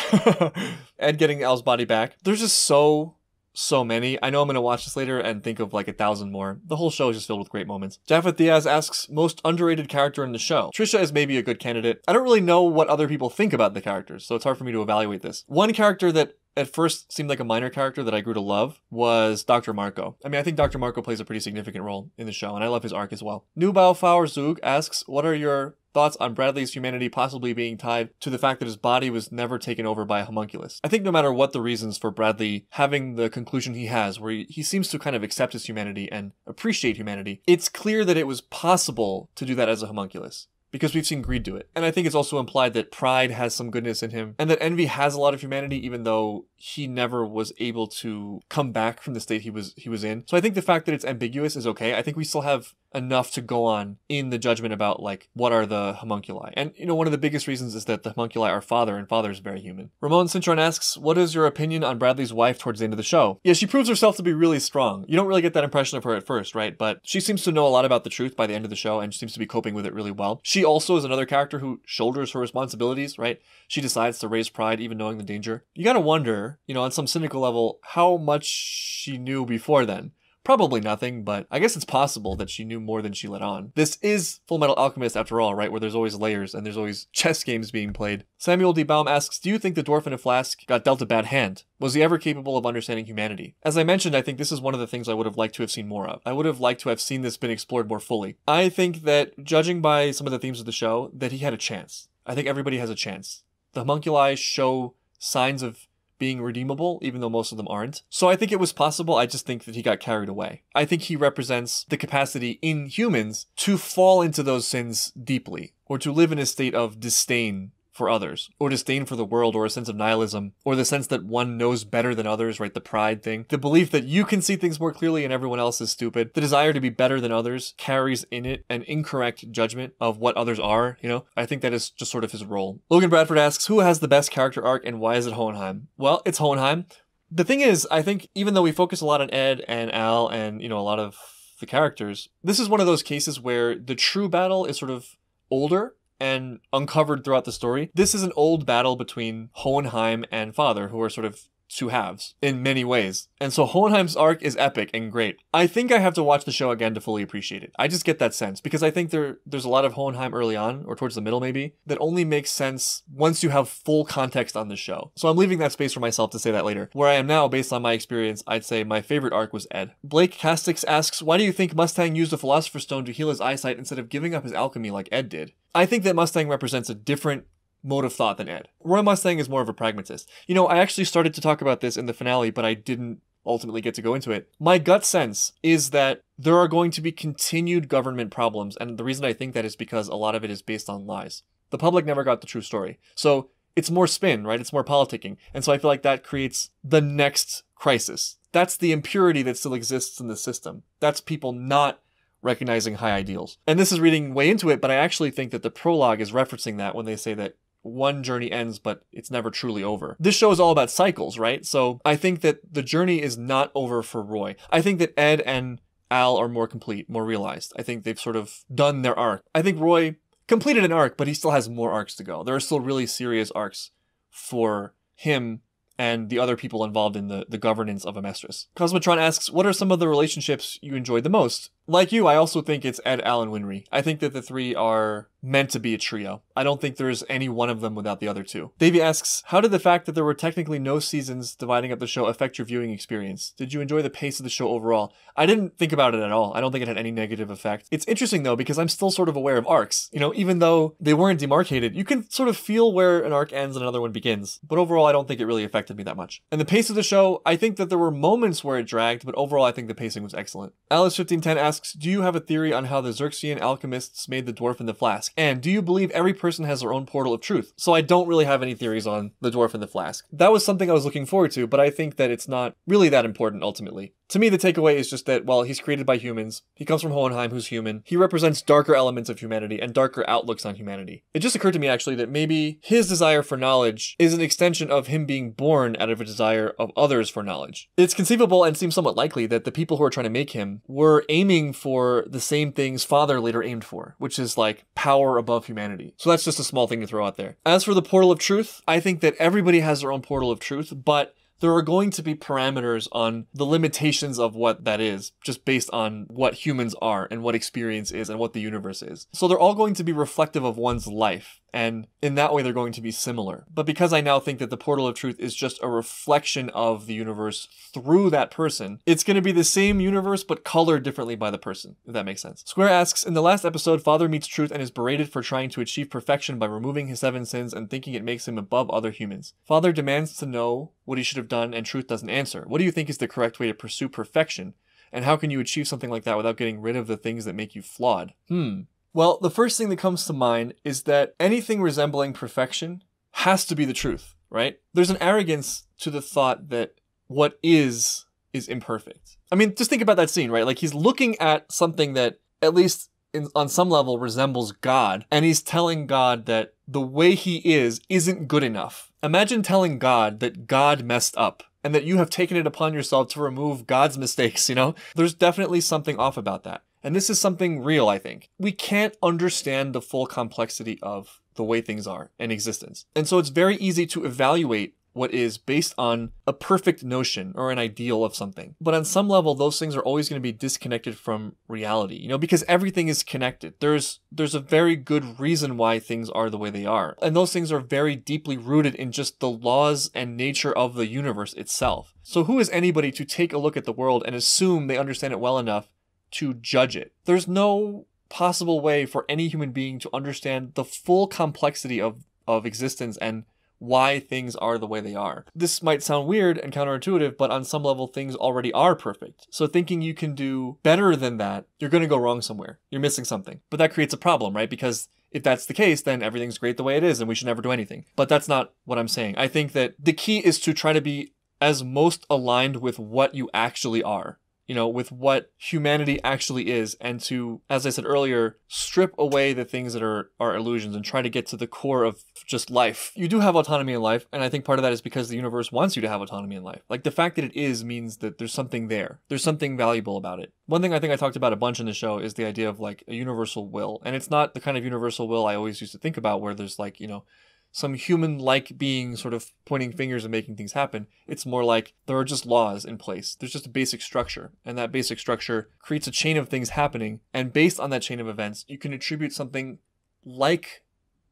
Ed getting Al's body back. There's just so so many. I know I'm going to watch this later and think of like a thousand more. The whole show is just filled with great moments. Jaffa Diaz asks, most underrated character in the show. Trisha is maybe a good candidate. I don't really know what other people think about the characters, so it's hard for me to evaluate this. One character that at first seemed like a minor character that I grew to love was Dr. Marcoh. I mean, I think Dr. Marcoh plays a pretty significant role in the show, and I love his arc as well. Nubao Zug asks, What are your thoughts on Bradley's humanity possibly being tied to the fact that his body was never taken over by a homunculus. I think no matter what the reasons for Bradley having the conclusion he has, where he, he seems to kind of accept his humanity and appreciate humanity, it's clear that it was possible to do that as a homunculus because we've seen greed do it. And I think it's also implied that pride has some goodness in him and that envy has a lot of humanity even though he never was able to come back from the state he was he was in. So I think the fact that it's ambiguous is okay. I think we still have enough to go on in the judgment about like what are the homunculi. And you know, one of the biggest reasons is that the homunculi are father and father is very human. Ramon Cintron asks, "What is your opinion on Bradley's wife towards the end of the show?" Yeah, she proves herself to be really strong. You don't really get that impression of her at first, right? But she seems to know a lot about the truth by the end of the show and seems to be coping with it really well. She also is another character who shoulders her responsibilities, right? She decides to raise pride even knowing the danger. You got to wonder, you know, on some cynical level, how much she knew before then. Probably nothing, but I guess it's possible that she knew more than she let on. This is Full Metal Alchemist after all, right? Where there's always layers and there's always chess games being played. Samuel D. Baum asks, Do you think the dwarf in a flask got dealt a bad hand? Was he ever capable of understanding humanity? As I mentioned, I think this is one of the things I would have liked to have seen more of. I would have liked to have seen this been explored more fully. I think that, judging by some of the themes of the show, that he had a chance. I think everybody has a chance. The homunculi show signs of being redeemable, even though most of them aren't. So I think it was possible. I just think that he got carried away. I think he represents the capacity in humans to fall into those sins deeply, or to live in a state of disdain for others, or disdain for the world, or a sense of nihilism, or the sense that one knows better than others, right? The pride thing. The belief that you can see things more clearly and everyone else is stupid. The desire to be better than others carries in it an incorrect judgment of what others are, you know? I think that is just sort of his role. Logan Bradford asks, who has the best character arc and why is it Hohenheim? Well, it's Hohenheim. The thing is, I think even though we focus a lot on Ed and Al and, you know, a lot of the characters, this is one of those cases where the true battle is sort of older and uncovered throughout the story. This is an old battle between Hohenheim and Father, who are sort of two halves in many ways. And so Hohenheim's arc is epic and great. I think I have to watch the show again to fully appreciate it. I just get that sense because I think there there's a lot of Hohenheim early on or towards the middle maybe that only makes sense once you have full context on the show. So I'm leaving that space for myself to say that later. Where I am now based on my experience, I'd say my favorite arc was Ed. Blake Castix asks, "Why do you think Mustang used the philosopher's stone to heal his eyesight instead of giving up his alchemy like Ed did?" I think that Mustang represents a different mode of thought than Ed. Roy Mustang is more of a pragmatist. You know, I actually started to talk about this in the finale, but I didn't ultimately get to go into it. My gut sense is that there are going to be continued government problems, and the reason I think that is because a lot of it is based on lies. The public never got the true story. So it's more spin, right? It's more politicking. And so I feel like that creates the next crisis. That's the impurity that still exists in the system. That's people not recognizing high ideals. And this is reading way into it, but I actually think that the prologue is referencing that when they say that one journey ends, but it's never truly over. This show is all about cycles, right? So I think that the journey is not over for Roy. I think that Ed and Al are more complete, more realized. I think they've sort of done their arc. I think Roy completed an arc, but he still has more arcs to go. There are still really serious arcs for him and the other people involved in the, the governance of Amestris. Cosmotron asks, what are some of the relationships you enjoyed the most? Like you, I also think it's Ed, Al and Winry. I think that the three are meant to be a trio. I don't think there's any one of them without the other two. Davey asks, how did the fact that there were technically no seasons dividing up the show affect your viewing experience? Did you enjoy the pace of the show overall? I didn't think about it at all. I don't think it had any negative effect. It's interesting though, because I'm still sort of aware of arcs. You know, even though they weren't demarcated, you can sort of feel where an arc ends and another one begins. But overall, I don't think it really affected me that much. And the pace of the show, I think that there were moments where it dragged, but overall, I think the pacing was excellent. Alice1510 asks, asks, Do you have a theory on how the Xerxian alchemists made the dwarf in the flask? And do you believe every person has their own portal of truth? So I don't really have any theories on the dwarf in the flask. That was something I was looking forward to, but I think that it's not really that important ultimately. To me, the takeaway is just that, well, he's created by humans. He comes from Hohenheim, who's human. He represents darker elements of humanity and darker outlooks on humanity. It just occurred to me, actually, that maybe his desire for knowledge is an extension of him being born out of a desire of others for knowledge. It's conceivable and seems somewhat likely that the people who are trying to make him were aiming for the same things Father later aimed for, which is like power above humanity. So that's just a small thing to throw out there. As for the portal of truth, I think that everybody has their own portal of truth, but there are going to be parameters on the limitations of what that is, just based on what humans are and what experience is and what the universe is. So they're all going to be reflective of one's life. And in that way, they're going to be similar. But because I now think that the portal of truth is just a reflection of the universe through that person, it's going to be the same universe but colored differently by the person, if that makes sense. Square asks In the last episode, Father meets truth and is berated for trying to achieve perfection by removing his seven sins and thinking it makes him above other humans. Father demands to know what he should have done, and truth doesn't answer. What do you think is the correct way to pursue perfection? And how can you achieve something like that without getting rid of the things that make you flawed? Hmm. Well, the first thing that comes to mind is that anything resembling perfection has to be the truth, right? There's an arrogance to the thought that what is is imperfect. I mean, just think about that scene, right? Like he's looking at something that at least in, on some level resembles God, and he's telling God that the way he is isn't good enough. Imagine telling God that God messed up and that you have taken it upon yourself to remove God's mistakes, you know? There's definitely something off about that. And this is something real, I think. We can't understand the full complexity of the way things are in existence. And so it's very easy to evaluate what is based on a perfect notion or an ideal of something. But on some level, those things are always going to be disconnected from reality, you know, because everything is connected. There's, there's a very good reason why things are the way they are. And those things are very deeply rooted in just the laws and nature of the universe itself. So who is anybody to take a look at the world and assume they understand it well enough to judge it. There's no possible way for any human being to understand the full complexity of, of existence and why things are the way they are. This might sound weird and counterintuitive, but on some level, things already are perfect. So thinking you can do better than that, you're going to go wrong somewhere. You're missing something. But that creates a problem, right? Because if that's the case, then everything's great the way it is and we should never do anything. But that's not what I'm saying. I think that the key is to try to be as most aligned with what you actually are you know, with what humanity actually is, and to, as I said earlier, strip away the things that are, are illusions and try to get to the core of just life. You do have autonomy in life, and I think part of that is because the universe wants you to have autonomy in life. Like the fact that it is means that there's something there. There's something valuable about it. One thing I think I talked about a bunch in the show is the idea of like a universal will. And it's not the kind of universal will I always used to think about where there's like, you know, some human like being sort of pointing fingers and making things happen. It's more like there are just laws in place. There's just a basic structure, and that basic structure creates a chain of things happening. And based on that chain of events, you can attribute something like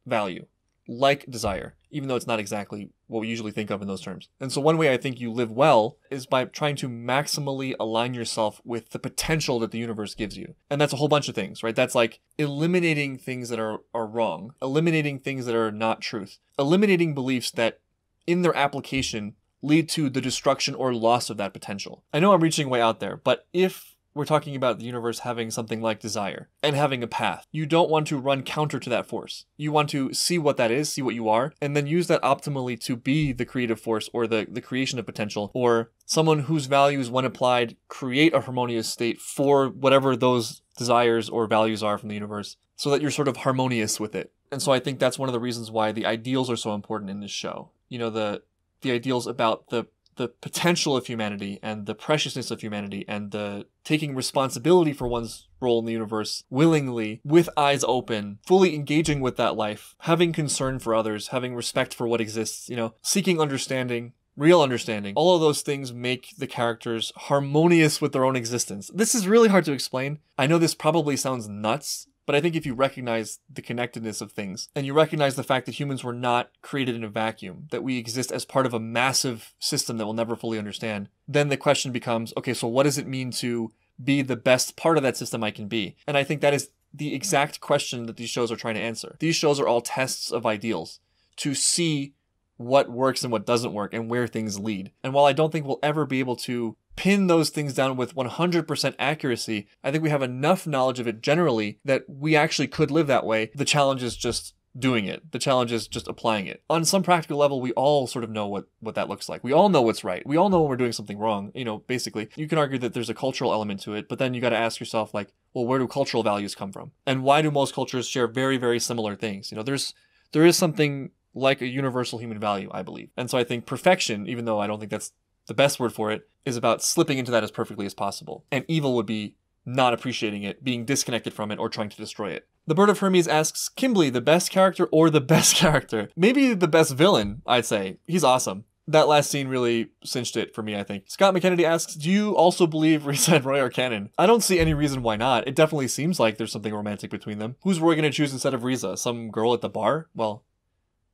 value like desire, even though it's not exactly what we usually think of in those terms. And so, one way I think you live well is by trying to maximally align yourself with the potential that the universe gives you. And that's a whole bunch of things, right? That's like eliminating things that are, are wrong, eliminating things that are not truth, eliminating beliefs that in their application lead to the destruction or loss of that potential. I know I'm reaching way out there, but if we're talking about the universe having something like desire and having a path. You don't want to run counter to that force. You want to see what that is, see what you are, and then use that optimally to be the creative force or the, the creation of potential or someone whose values, when applied, create a harmonious state for whatever those desires or values are from the universe so that you're sort of harmonious with it. And so I think that's one of the reasons why the ideals are so important in this show. You know, the the ideals about the the potential of humanity and the preciousness of humanity and the taking responsibility for one's role in the universe willingly, with eyes open, fully engaging with that life, having concern for others, having respect for what exists, you know, seeking understanding, real understanding. All of those things make the characters harmonious with their own existence. This is really hard to explain. I know this probably sounds nuts but I think if you recognize the connectedness of things and you recognize the fact that humans were not created in a vacuum, that we exist as part of a massive system that we'll never fully understand, then the question becomes okay, so what does it mean to be the best part of that system I can be? And I think that is the exact question that these shows are trying to answer. These shows are all tests of ideals to see what works and what doesn't work and where things lead. And while I don't think we'll ever be able to pin those things down with 100% accuracy, I think we have enough knowledge of it generally that we actually could live that way. The challenge is just doing it. The challenge is just applying it. On some practical level, we all sort of know what, what that looks like. We all know what's right. We all know when we're doing something wrong. You know, basically, you can argue that there's a cultural element to it, but then you got to ask yourself, like, well, where do cultural values come from? And why do most cultures share very, very similar things? You know, there's, there is something like a universal human value, I believe. And so I think perfection, even though I don't think that's the best word for it, is about slipping into that as perfectly as possible. And evil would be not appreciating it, being disconnected from it, or trying to destroy it. The Bird of Hermes asks Kimblee, the best character or the best character? Maybe the best villain, I'd say. He's awesome. That last scene really cinched it for me, I think. Scott McKennedy asks, Do you also believe Riza and Roy are canon? I don't see any reason why not. It definitely seems like there's something romantic between them. Who's Roy gonna choose instead of Riza? Some girl at the bar? Well,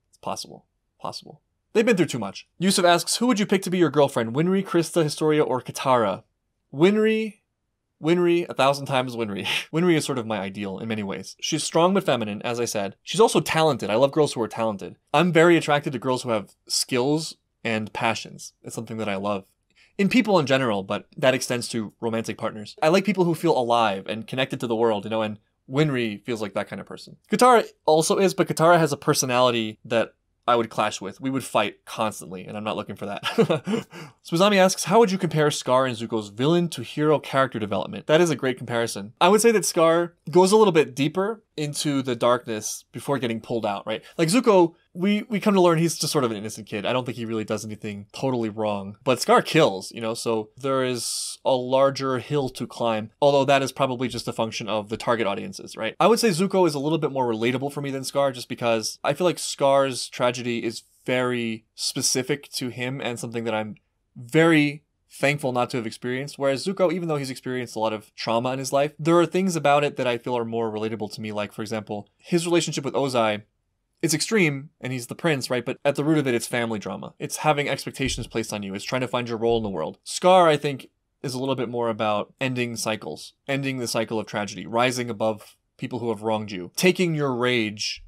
it's possible. Possible. They've been through too much. Yusuf asks, Who would you pick to be your girlfriend? Winry, Krista, Historia, or Katara? Winry, Winry, a thousand times Winry. Winry is sort of my ideal in many ways. She's strong but feminine, as I said. She's also talented. I love girls who are talented. I'm very attracted to girls who have skills and passions. It's something that I love. In people in general, but that extends to romantic partners. I like people who feel alive and connected to the world, you know, and Winry feels like that kind of person. Katara also is, but Katara has a personality that I would clash with. We would fight constantly, and I'm not looking for that. Swazami asks, how would you compare Scar and Zuko's villain to hero character development? That is a great comparison. I would say that Scar goes a little bit deeper into the darkness before getting pulled out, right? Like Zuko, we we come to learn he's just sort of an innocent kid. I don't think he really does anything totally wrong. But Scar kills, you know, so there is a larger hill to climb, although that is probably just a function of the target audiences, right? I would say Zuko is a little bit more relatable for me than Scar just because I feel like Scar's tragedy is very specific to him and something that I'm very thankful not to have experienced. Whereas Zuko, even though he's experienced a lot of trauma in his life, there are things about it that I feel are more relatable to me. Like, for example, his relationship with Ozai it's extreme and he's the prince, right? But at the root of it, it's family drama. It's having expectations placed on you. It's trying to find your role in the world. Scar, I think, is a little bit more about ending cycles, ending the cycle of tragedy, rising above people who have wronged you, taking your rage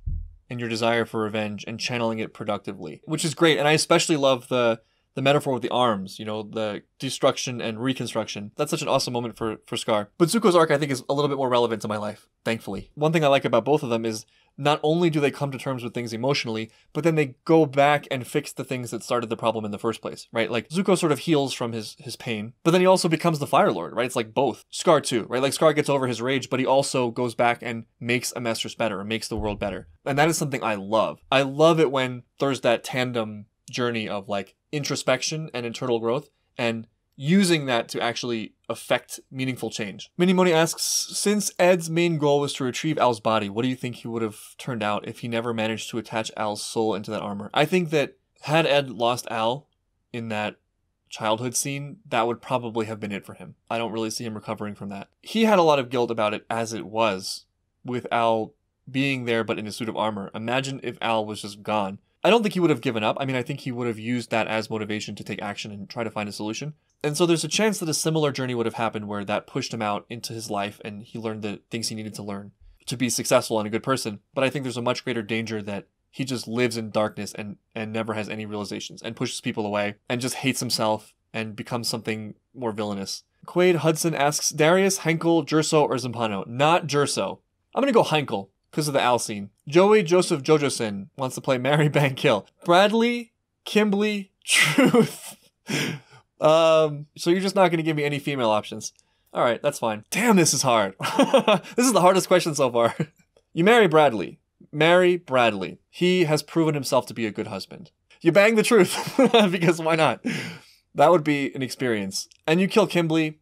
and your desire for revenge and channeling it productively, which is great. And I especially love the the metaphor with the arms, you know, the destruction and reconstruction. That's such an awesome moment for, for Scar. But Zuko's arc, I think, is a little bit more relevant to my life, thankfully. One thing I like about both of them is not only do they come to terms with things emotionally, but then they go back and fix the things that started the problem in the first place, right? Like Zuko sort of heals from his his pain, but then he also becomes the Fire Lord, right? It's like both. Scar too, right? Like Scar gets over his rage, but he also goes back and makes Amestris better, makes the world better. And that is something I love. I love it when there's that tandem journey of like introspection and internal growth and using that to actually affect meaningful change. Minimoni asks, since Ed's main goal was to retrieve Al's body, what do you think he would have turned out if he never managed to attach Al's soul into that armor? I think that had Ed lost Al in that childhood scene, that would probably have been it for him. I don't really see him recovering from that. He had a lot of guilt about it as it was, with Al being there but in a suit of armor. Imagine if Al was just gone. I don't think he would have given up. I mean, I think he would have used that as motivation to take action and try to find a solution. And so there's a chance that a similar journey would have happened where that pushed him out into his life and he learned the things he needed to learn to be successful and a good person. But I think there's a much greater danger that he just lives in darkness and, and never has any realizations and pushes people away and just hates himself and becomes something more villainous. Quaid Hudson asks Darius, Heinkel, Jerso, or Zampano? Not Jerso. I'm gonna go Heinkel because of the Al scene. Joey Joseph Jojoson wants to play Marry Bang Kill. Bradley, Kimblee, Truth. um, so you're just not going to give me any female options. All right, that's fine. Damn, this is hard. this is the hardest question so far. you marry Bradley. Marry Bradley. He has proven himself to be a good husband. You bang the truth because why not? That would be an experience. And you kill Kimblee.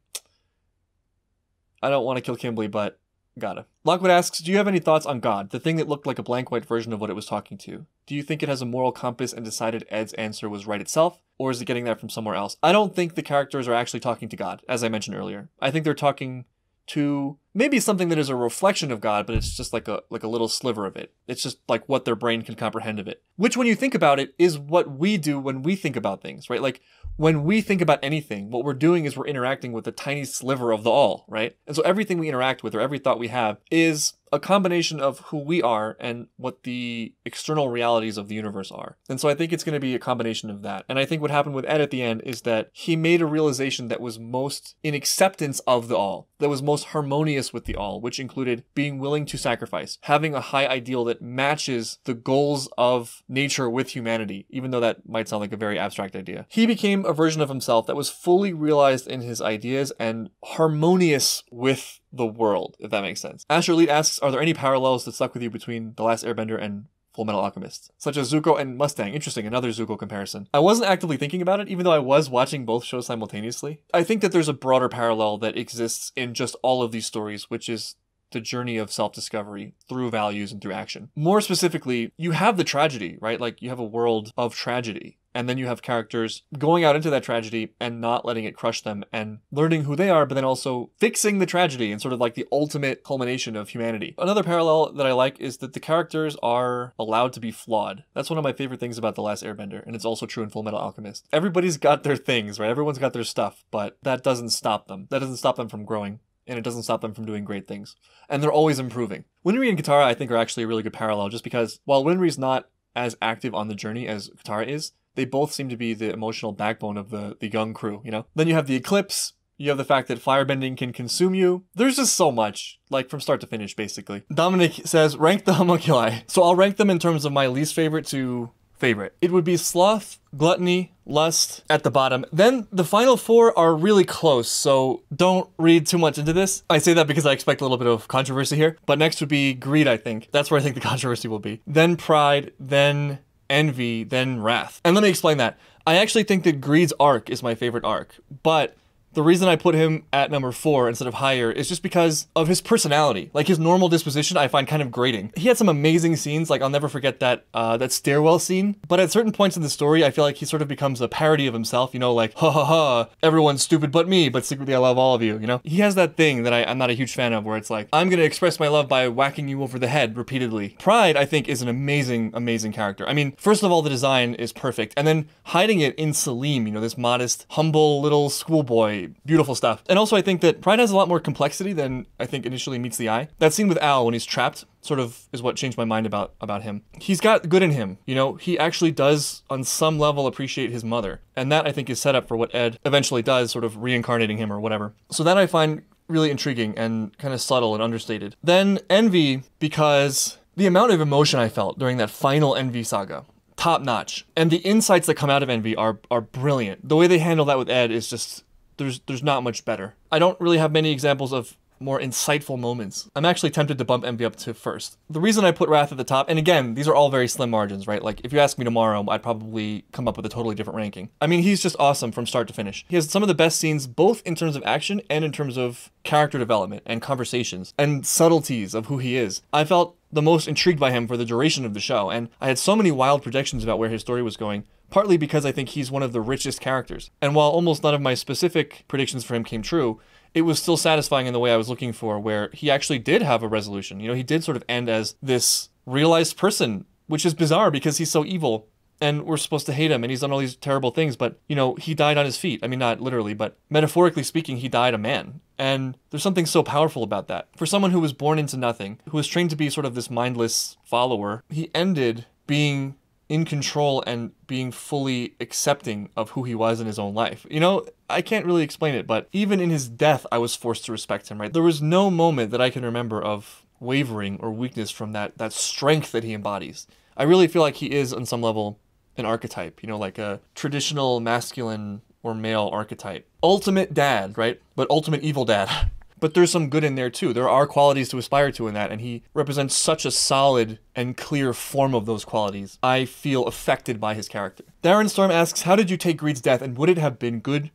I don't want to kill Kimblee, but Gotta. Lockwood asks, Do you have any thoughts on God, the thing that looked like a blank white version of what it was talking to? Do you think it has a moral compass and decided Ed's answer was right itself, or is it getting that from somewhere else? I don't think the characters are actually talking to God, as I mentioned earlier. I think they're talking to maybe something that is a reflection of God, but it's just like a like a little sliver of it. It's just like what their brain can comprehend of it. Which when you think about it is what we do when we think about things, right? Like when we think about anything, what we're doing is we're interacting with a tiny sliver of the all, right? And so everything we interact with or every thought we have is a combination of who we are and what the external realities of the universe are. And so I think it's going to be a combination of that. And I think what happened with Ed at the end is that he made a realization that was most in acceptance of the all, that was most harmonious with the all, which included being willing to sacrifice, having a high ideal that matches the goals of nature with humanity, even though that might sound like a very abstract idea. He became a version of himself that was fully realized in his ideas and harmonious with the world, if that makes sense. Asher Elite asks, are there any parallels that stuck with you between The Last Airbender and Full Metal Alchemist, such as Zuko and Mustang. Interesting, another Zuko comparison. I wasn't actively thinking about it, even though I was watching both shows simultaneously. I think that there's a broader parallel that exists in just all of these stories, which is the journey of self discovery through values and through action. More specifically, you have the tragedy, right? Like you have a world of tragedy And then you have characters going out into that tragedy and not letting it crush them and learning who they are, but then also fixing the tragedy and sort of like the ultimate culmination of humanity. Another parallel that I like is that the characters are allowed to be flawed. That's one of my favorite things about The Last Airbender, and it's also true in Full Metal Alchemist. Everybody's got their things, right? Everyone's got their stuff, but that doesn't stop them. That doesn't stop them from growing and it doesn't stop them from doing great things. And they're always improving. Winry and Katara, I think, are actually a really good parallel just because while Winry's not as active on the journey as Katara is, they both seem to be the emotional backbone of the, the young crew, you know? Then you have the Eclipse, you have the fact that firebending can consume you. There's just so much, like from start to finish, basically. Dominic says, rank the homunculi. So I'll rank them in terms of my least favorite to favorite. It would be sloth, gluttony, lust at the bottom. Then the final four are really close, so don't read too much into this. I say that because I expect a little bit of controversy here. But next would be greed, I think. That's where I think the controversy will be. Then pride, then envy, then wrath. And let me explain that. I actually think that greed's arc is my favorite arc, but the reason I put him at number four instead of higher is just because of his personality. Like his normal disposition, I find kind of grating. He had some amazing scenes. Like I'll never forget that uh, that stairwell scene. But at certain points in the story, I feel like he sort of becomes a parody of himself. You know, like ha ha ha, everyone's stupid but me, but secretly I love all of you. You know, he has that thing that I, I'm not a huge fan of, where it's like I'm gonna express my love by whacking you over the head repeatedly. Pride, I think, is an amazing, amazing character. I mean, first of all, the design is perfect, and then hiding it in Selim, you know, this modest, humble little schoolboy beautiful stuff. And also, I think that Pride has a lot more complexity than I think initially meets the eye. That scene with Al when he's trapped sort of is what changed my mind about about him. He's got good in him, you know. He actually does on some level appreciate his mother, and that I think is set up for what Ed eventually does, sort of reincarnating him or whatever. So that I find really intriguing and kind of subtle and understated. Then Envy because the amount of emotion I felt during that final Envy saga top notch. And the insights that come out of Envy are are brilliant. The way they handle that with Ed is just there's there's not much better. I don't really have many examples of more insightful moments. I'm actually tempted to bump Envy up to first. The reason I put Wrath at the top, and again, these are all very slim margins, right? Like, if you ask me tomorrow, I'd probably come up with a totally different ranking. I mean, he's just awesome from start to finish. He has some of the best scenes, both in terms of action and in terms of character development and conversations and subtleties of who he is. I felt the most intrigued by him for the duration of the show, and I had so many wild projections about where his story was going partly because I think he's one of the richest characters. And while almost none of my specific predictions for him came true, it was still satisfying in the way I was looking for, where he actually did have a resolution. You know, he did sort of end as this realized person, which is bizarre because he's so evil and we're supposed to hate him and he's done all these terrible things but you know he died on his feet i mean not literally but metaphorically speaking he died a man and there's something so powerful about that for someone who was born into nothing who was trained to be sort of this mindless follower he ended being in control and being fully accepting of who he was in his own life. You know, I can't really explain it, but even in his death, I was forced to respect him, right? There was no moment that I can remember of wavering or weakness from that that strength that he embodies. I really feel like he is on some level an archetype, you know, like a traditional masculine or male archetype. Ultimate dad, right? But ultimate evil dad. but there's some good in there too. There are qualities to aspire to in that, and he represents such a solid and clear form of those qualities. I feel affected by his character. Darren Storm asks, How did you take Greed's death, and would it have been good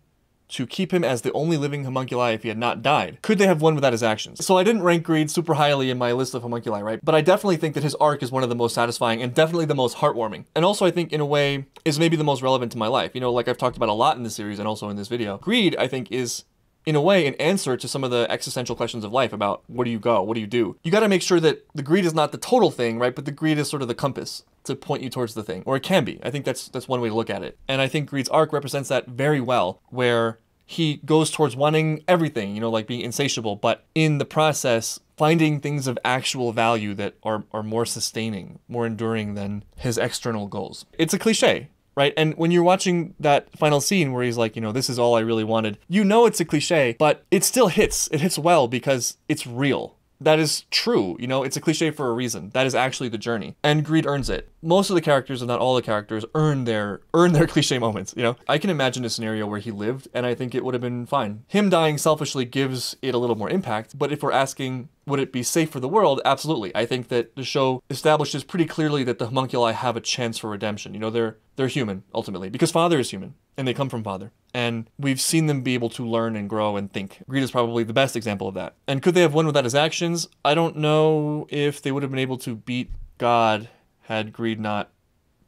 to keep him as the only living homunculi if he had not died? Could they have won without his actions? So I didn't rank Greed super highly in my list of homunculi, right? But I definitely think that his arc is one of the most satisfying and definitely the most heartwarming. And also I think in a way is maybe the most relevant to my life. You know, like I've talked about a lot in this series and also in this video. Greed, I think, is in a way, an answer to some of the existential questions of life about where do you go? What do you do? You got to make sure that the greed is not the total thing, right? But the greed is sort of the compass to point you towards the thing, or it can be. I think that's that's one way to look at it. And I think Greed's arc represents that very well, where he goes towards wanting everything, you know, like being insatiable, but in the process, finding things of actual value that are, are more sustaining, more enduring than his external goals. It's a cliche, right? And when you're watching that final scene where he's like, you know, this is all I really wanted, you know it's a cliche, but it still hits. It hits well because it's real. That is true, you know, it's a cliche for a reason. That is actually the journey. And Greed earns it. Most of the characters, and not all the characters, earn their earn their cliche moments, you know? I can imagine a scenario where he lived, and I think it would have been fine. Him dying selfishly gives it a little more impact, but if we're asking would it be safe for the world? Absolutely. I think that the show establishes pretty clearly that the homunculi have a chance for redemption. You know, they're they're human ultimately because Father is human and they come from Father. And we've seen them be able to learn and grow and think. Greed is probably the best example of that. And could they have won without his actions? I don't know if they would have been able to beat God had Greed not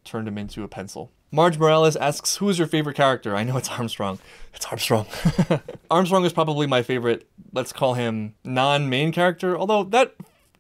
turned him into a pencil. Marge Morales asks, Who is your favorite character? I know it's Armstrong. It's Armstrong. Armstrong is probably my favorite, let's call him non main character, although that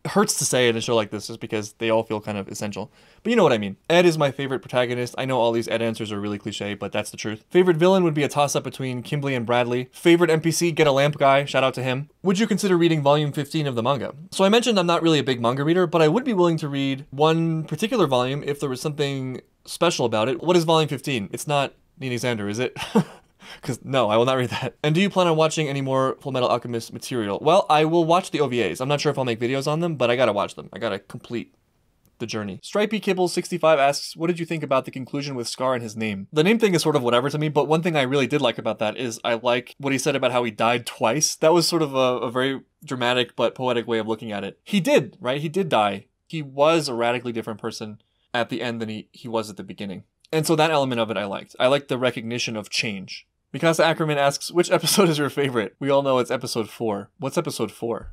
hurts to say in a show like this just because they all feel kind of essential. But you know what I mean. Ed is my favorite protagonist. I know all these Ed answers are really cliche, but that's the truth. Favorite villain would be a toss up between Kimblee and Bradley. Favorite NPC, Get a Lamp Guy. Shout out to him. Would you consider reading volume 15 of the manga? So I mentioned I'm not really a big manga reader, but I would be willing to read one particular volume if there was something special about it. What is volume 15? It's not Nini Xander, is it? Because no, I will not read that. And do you plan on watching any more Full Metal Alchemist material? Well, I will watch the OVAs. I'm not sure if I'll make videos on them, but I gotta watch them. I gotta complete the journey. Stripey Kibble 65 asks, What did you think about the conclusion with Scar and his name? The name thing is sort of whatever to me, but one thing I really did like about that is I like what he said about how he died twice. That was sort of a, a very dramatic but poetic way of looking at it. He did, right? He did die. He was a radically different person at the end than he, he was at the beginning. And so that element of it I liked. I liked the recognition of change. Mikasa Ackerman asks, which episode is your favorite? We all know it's episode 4. What's episode 4?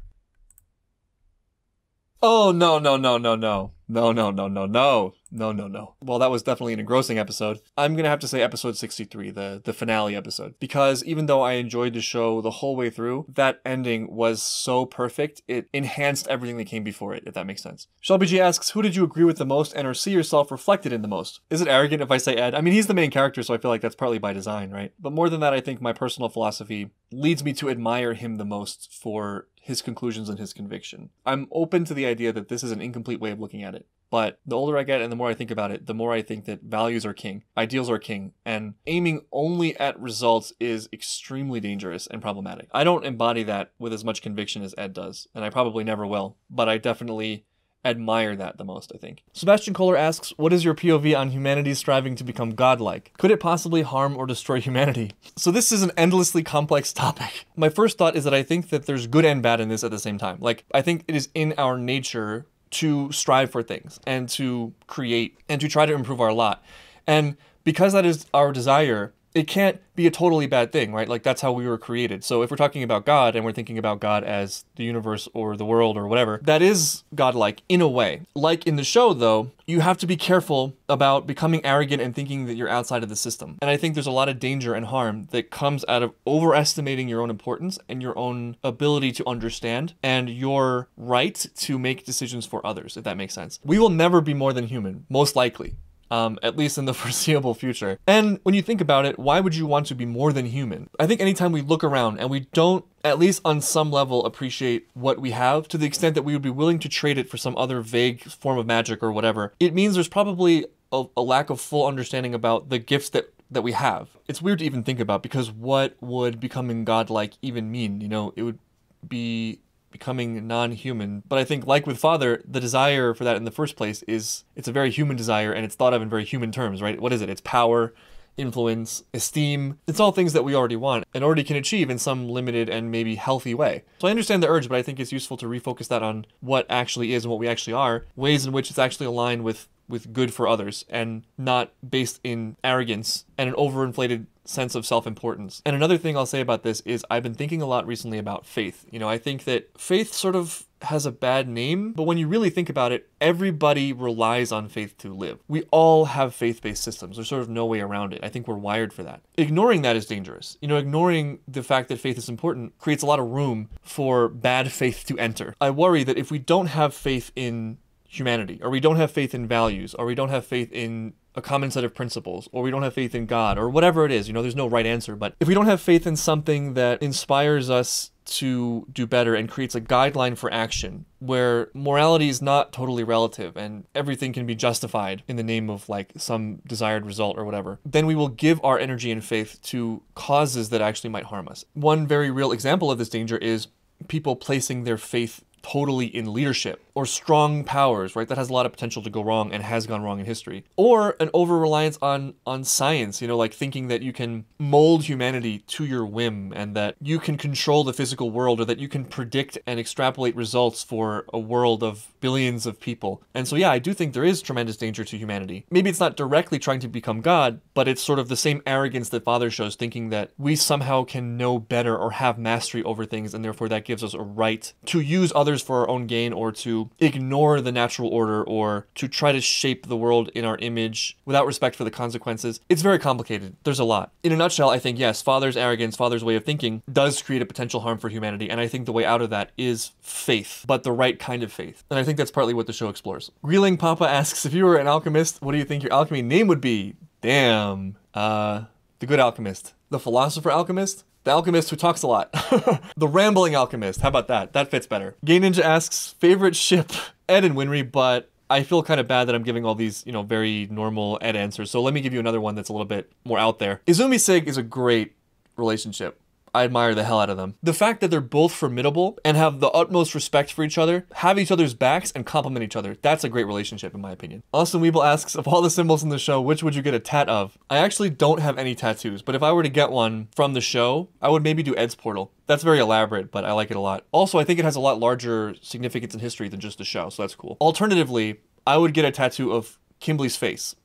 Oh, no, no, no, no, no. No, no, no, no, no. No, no, no. Well, that was definitely an engrossing episode. I'm gonna have to say episode 63, the, the finale episode. Because even though I enjoyed the show the whole way through, that ending was so perfect, it enhanced everything that came before it, if that makes sense. Shelby G asks, who did you agree with the most and or see yourself reflected in the most? Is it arrogant if I say Ed? I mean, he's the main character, so I feel like that's partly by design, right? But more than that, I think my personal philosophy leads me to admire him the most for his conclusions and his conviction. I'm open to the idea that this is an incomplete way of looking at it. But the older I get and the more I think about it, the more I think that values are king, ideals are king, and aiming only at results is extremely dangerous and problematic. I don't embody that with as much conviction as Ed does, and I probably never will, but I definitely admire that the most, I think. Sebastian Kohler asks, What is your POV on humanity striving to become godlike? Could it possibly harm or destroy humanity? So, this is an endlessly complex topic. My first thought is that I think that there's good and bad in this at the same time. Like, I think it is in our nature to strive for things and to create and to try to improve our lot. And because that is our desire, it can't be a totally bad thing, right? Like that's how we were created. So if we're talking about God and we're thinking about God as the universe or the world or whatever, that is godlike in a way. Like in the show though, you have to be careful about becoming arrogant and thinking that you're outside of the system. And I think there's a lot of danger and harm that comes out of overestimating your own importance and your own ability to understand and your right to make decisions for others, if that makes sense. We will never be more than human, most likely um, at least in the foreseeable future. And when you think about it, why would you want to be more than human? I think anytime we look around and we don't, at least on some level, appreciate what we have to the extent that we would be willing to trade it for some other vague form of magic or whatever, it means there's probably a, a lack of full understanding about the gifts that that we have. It's weird to even think about because what would becoming godlike even mean? You know, it would be becoming non-human. But I think like with father, the desire for that in the first place is it's a very human desire and it's thought of in very human terms, right? What is it? It's power, influence, esteem. It's all things that we already want and already can achieve in some limited and maybe healthy way. So I understand the urge, but I think it's useful to refocus that on what actually is and what we actually are, ways in which it's actually aligned with with good for others and not based in arrogance and an overinflated sense of self importance. And another thing I'll say about this is I've been thinking a lot recently about faith. You know, I think that faith sort of has a bad name, but when you really think about it, everybody relies on faith to live. We all have faith based systems. There's sort of no way around it. I think we're wired for that. Ignoring that is dangerous. You know, ignoring the fact that faith is important creates a lot of room for bad faith to enter. I worry that if we don't have faith in humanity, or we don't have faith in values, or we don't have faith in a common set of principles, or we don't have faith in God, or whatever it is. You know, there's no right answer. But if we don't have faith in something that inspires us to do better and creates a guideline for action where morality is not totally relative and everything can be justified in the name of like some desired result or whatever, then we will give our energy and faith to causes that actually might harm us. One very real example of this danger is people placing their faith totally in leadership or strong powers, right? That has a lot of potential to go wrong and has gone wrong in history. Or an over reliance on on science, you know, like thinking that you can mold humanity to your whim and that you can control the physical world or that you can predict and extrapolate results for a world of billions of people. And so yeah, I do think there is tremendous danger to humanity. Maybe it's not directly trying to become God, but it's sort of the same arrogance that father shows thinking that we somehow can know better or have mastery over things and therefore that gives us a right to use other others for our own gain or to ignore the natural order or to try to shape the world in our image without respect for the consequences. It's very complicated. There's a lot. In a nutshell, I think yes, father's arrogance, father's way of thinking does create a potential harm for humanity, and I think the way out of that is faith, but the right kind of faith. And I think that's partly what the show explores. Greeling Papa asks, if you were an alchemist, what do you think your alchemy name would be? Damn. Uh, the good alchemist. The philosopher alchemist? The alchemist who talks a lot. the rambling alchemist. How about that? That fits better. Gay Ninja asks, favorite ship? Ed and Winry, but I feel kind of bad that I'm giving all these, you know, very normal Ed answers. So let me give you another one that's a little bit more out there. Izumi Sig is a great relationship. I admire the hell out of them. The fact that they're both formidable and have the utmost respect for each other, have each other's backs, and complement each other, that's a great relationship in my opinion. Austin Weeble asks, of all the symbols in the show, which would you get a tat of? I actually don't have any tattoos, but if I were to get one from the show, I would maybe do Ed's portal. That's very elaborate, but I like it a lot. Also, I think it has a lot larger significance in history than just the show, so that's cool. Alternatively, I would get a tattoo of Kimblee's face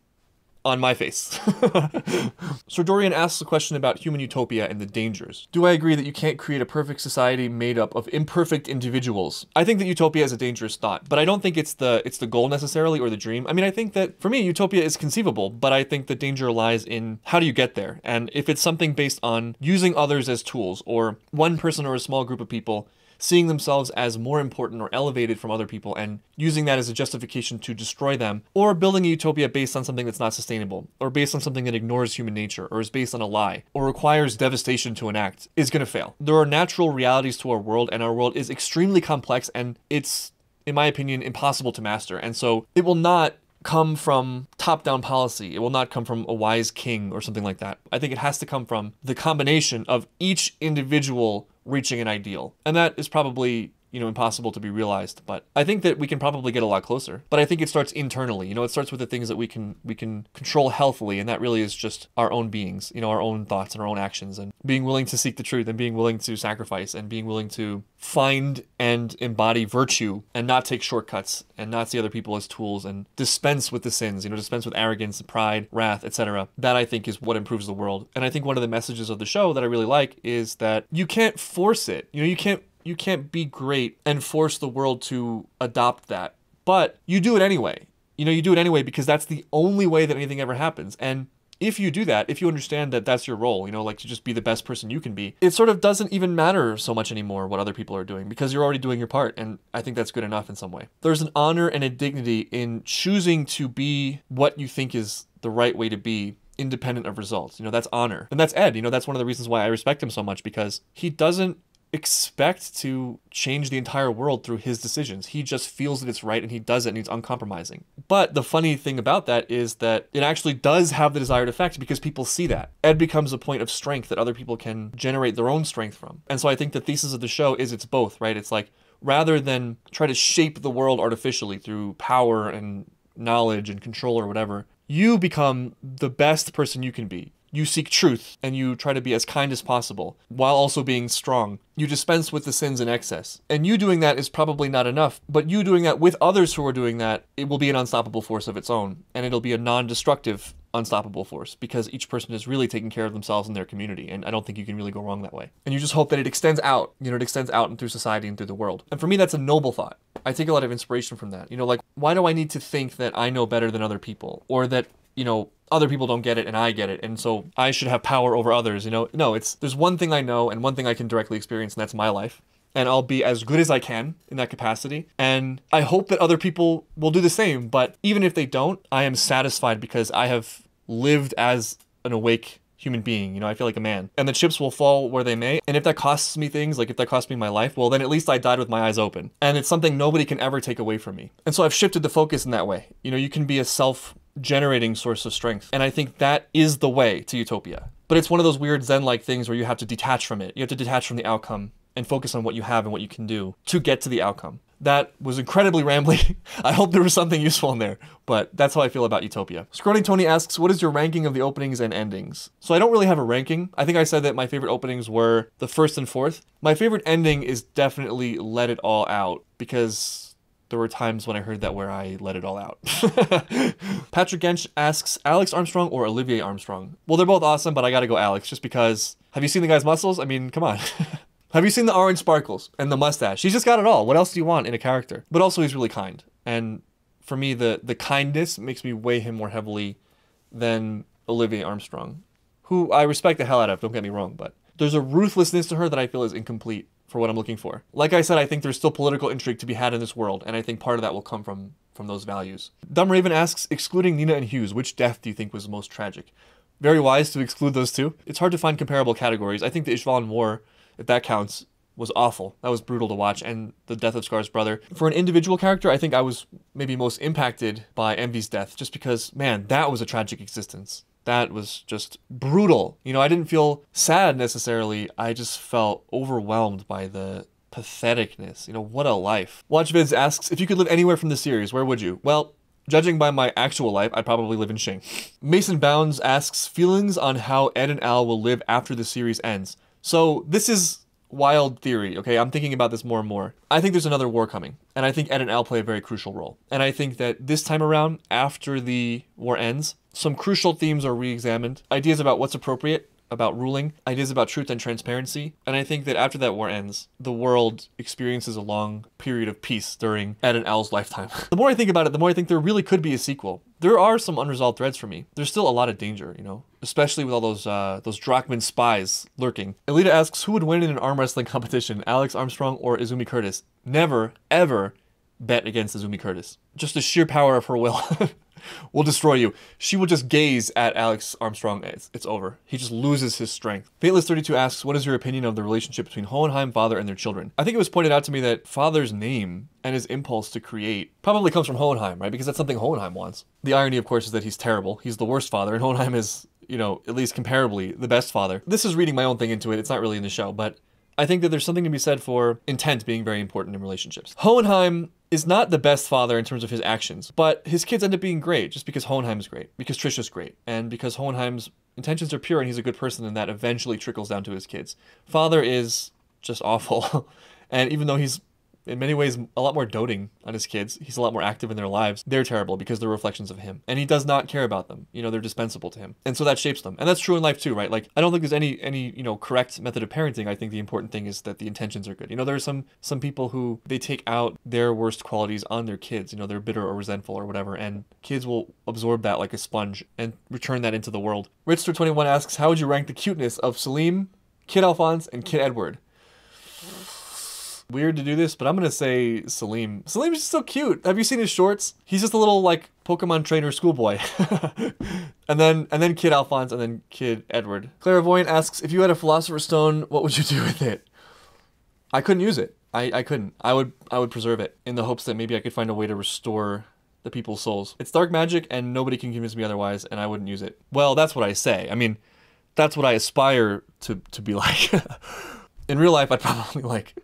on my face. Sir Dorian asks a question about human utopia and the dangers. Do I agree that you can't create a perfect society made up of imperfect individuals? I think that utopia is a dangerous thought, but I don't think it's the it's the goal necessarily or the dream. I mean, I think that for me, utopia is conceivable, but I think the danger lies in how do you get there? And if it's something based on using others as tools or one person or a small group of people seeing themselves as more important or elevated from other people and using that as a justification to destroy them, or building a utopia based on something that's not sustainable, or based on something that ignores human nature, or is based on a lie, or requires devastation to enact, is going to fail. There are natural realities to our world, and our world is extremely complex, and it's, in my opinion, impossible to master. And so it will not come from top down policy. It will not come from a wise king or something like that. I think it has to come from the combination of each individual reaching an ideal. And that is probably you know impossible to be realized but i think that we can probably get a lot closer. But i think it starts internally you know it starts with the things that we can we can control healthily and that really is just our own beings you know our own thoughts and our own actions and being willing to seek the truth and being willing to sacrifice and being willing to find and embody virtue and not take shortcuts and not see other people as tools and dispense with the sins you know dispense with arrogance pride wrath etc that i think is what improves the world. And i think one of the messages of the show that i really like is that you can't force it. You know you can't you can't be great and force the world to adopt that. But you do it anyway. You know, you do it anyway because that's the only way that anything ever happens. And if you do that, if you understand that that's your role, you know, like to just be the best person you can be, it sort of doesn't even matter so much anymore what other people are doing because you're already doing your part. And I think that's good enough in some way. There's an honor and a dignity in choosing to be what you think is the right way to be independent of results. You know, that's honor. And that's Ed. You know, that's one of the reasons why I respect him so much because he doesn't expect to change the entire world through his decisions. He just feels that it's right and he does it and he's uncompromising. But the funny thing about that is that it actually does have the desired effect because people see that. Ed becomes a point of strength that other people can generate their own strength from. And so I think the thesis of the show is it's both, right? It's like rather than try to shape the world artificially through power and knowledge and control or whatever, you become the best person you can be you seek truth and you try to be as kind as possible while also being strong. You dispense with the sins in excess. And you doing that is probably not enough, but you doing that with others who are doing that, it will be an unstoppable force of its own. And it'll be a non destructive unstoppable force because each person is really taking care of themselves and their community. And I don't think you can really go wrong that way. And you just hope that it extends out, you know, it extends out and through society and through the world. And for me, that's a noble thought. I take a lot of inspiration from that. You know, like, why do I need to think that I know better than other people? Or that, you know, other people don't get it and I get it and so I should have power over others you know no it's there's one thing I know and one thing I can directly experience and that's my life and I'll be as good as I can in that capacity and I hope that other people will do the same but even if they don't I am satisfied because I have lived as an awake human being. You know, I feel like a man. And the chips will fall where they may. And if that costs me things, like if that costs me my life, well, then at least I died with my eyes open. And it's something nobody can ever take away from me. And so I've shifted the focus in that way. You know, you can be a self generating source of strength. And I think that is the way to utopia. But it's one of those weird Zen like things where you have to detach from it. You have to detach from the outcome and focus on what you have and what you can do to get to the outcome. That was incredibly rambling. I hope there was something useful in there, but that's how I feel about Utopia. Scrolling Tony asks, what is your ranking of the openings and endings? So I don't really have a ranking. I think I said that my favorite openings were the first and fourth. My favorite ending is definitely Let It All Out because there were times when I heard that where I let it all out. Patrick Gensch asks Alex Armstrong or Olivier Armstrong. Well, they're both awesome, but I gotta go Alex just because. Have you seen the guy's muscles? I mean, come on. Have you seen the orange sparkles and the mustache? He's just got it all. What else do you want in a character? But also, he's really kind. And for me, the the kindness makes me weigh him more heavily than Olivia Armstrong, who I respect the hell out of. Don't get me wrong, but there's a ruthlessness to her that I feel is incomplete for what I'm looking for. Like I said, I think there's still political intrigue to be had in this world, and I think part of that will come from from those values. Dumb Raven asks, excluding Nina and Hughes, which death do you think was most tragic? Very wise to exclude those two. It's hard to find comparable categories. I think the Ishvalan War, if that counts, was awful. That was brutal to watch, and the death of Scar's brother. For an individual character, I think I was maybe most impacted by Envy's death, just because, man, that was a tragic existence that was just brutal. You know, I didn't feel sad necessarily. I just felt overwhelmed by the patheticness. You know, what a life. WatchVids asks, if you could live anywhere from the series, where would you? Well, judging by my actual life, I'd probably live in Xing. Mason Bounds asks, feelings on how Ed and Al will live after the series ends. So this is wild theory, okay? I'm thinking about this more and more. I think there's another war coming, and I think Ed and Al play a very crucial role. And I think that this time around, after the war ends, some crucial themes are re examined. Ideas about what's appropriate, about ruling, ideas about truth and transparency. And I think that after that war ends, the world experiences a long period of peace during Ed and Al's lifetime. the more I think about it, the more I think there really could be a sequel. There are some unresolved threads for me. There's still a lot of danger, you know, especially with all those uh, those Drachman spies lurking. Elita asks, who would win in an arm wrestling competition, Alex Armstrong or Izumi Curtis? Never, ever bet against Izumi Curtis. Just the sheer power of her will. will destroy you. She will just gaze at Alex Armstrong. It's, it's over. He just loses his strength. Fateless32 asks, What is your opinion of the relationship between Hohenheim, father, and their children? I think it was pointed out to me that father's name and his impulse to create probably comes from Hohenheim, right? Because that's something Hohenheim wants. The irony, of course, is that he's terrible. He's the worst father, and Hohenheim is, you know, at least comparably, the best father. This is reading my own thing into it. It's not really in the show, but I think that there's something to be said for intent being very important in relationships. Hohenheim is not the best father in terms of his actions, but his kids end up being great just because Hohenheim is great, because Trisha's great, and because Hohenheim's intentions are pure and he's a good person, and that eventually trickles down to his kids. Father is just awful. and even though he's in many ways a lot more doting on his kids. He's a lot more active in their lives. They're terrible because they're reflections of him. And he does not care about them. You know, they're dispensable to him. And so that shapes them. And that's true in life too, right? Like I don't think there's any any, you know, correct method of parenting. I think the important thing is that the intentions are good. You know, there are some some people who they take out their worst qualities on their kids. You know, they're bitter or resentful or whatever, and kids will absorb that like a sponge and return that into the world. Richster21 asks, how would you rank the cuteness of Selim, Kid Alphonse, and Kid Edward? Weird to do this, but I'm gonna say Selim. Selim's just so cute. Have you seen his shorts? He's just a little like Pokemon trainer schoolboy. and then and then Kid Alphonse and then Kid Edward. Clairvoyant asks, if you had a Philosopher's Stone, what would you do with it? I couldn't use it. I, I couldn't. I would I would preserve it in the hopes that maybe I could find a way to restore the people's souls. It's dark magic and nobody can convince me otherwise and I wouldn't use it. Well, that's what I say. I mean, that's what I aspire to to be like. in real life I'd probably like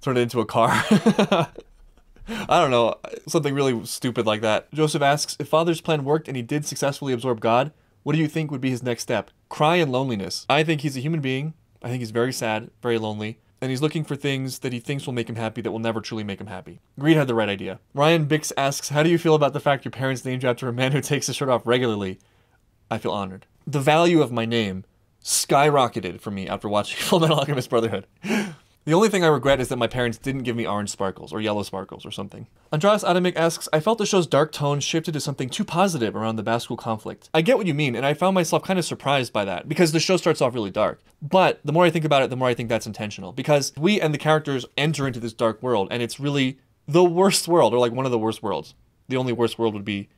turn it into a car. I don't know, something really stupid like that. Joseph asks, if Father's plan worked and he did successfully absorb God, what do you think would be his next step? Cry in loneliness. I think he's a human being. I think he's very sad, very lonely, and he's looking for things that he thinks will make him happy that will never truly make him happy. Greed had the right idea. Ryan Bix asks, how do you feel about the fact your parents named you after a man who takes his shirt off regularly? I feel honored. The value of my name skyrocketed for me after watching Full Metal Alchemist Brotherhood. The only thing I regret is that my parents didn't give me orange sparkles or yellow sparkles or something. Andreas Adamic asks, I felt the show's dark tone shifted to something too positive around the Basque conflict. I get what you mean, and I found myself kind of surprised by that because the show starts off really dark. But the more I think about it, the more I think that's intentional because we and the characters enter into this dark world, and it's really the worst world, or like one of the worst worlds. The only worst world would be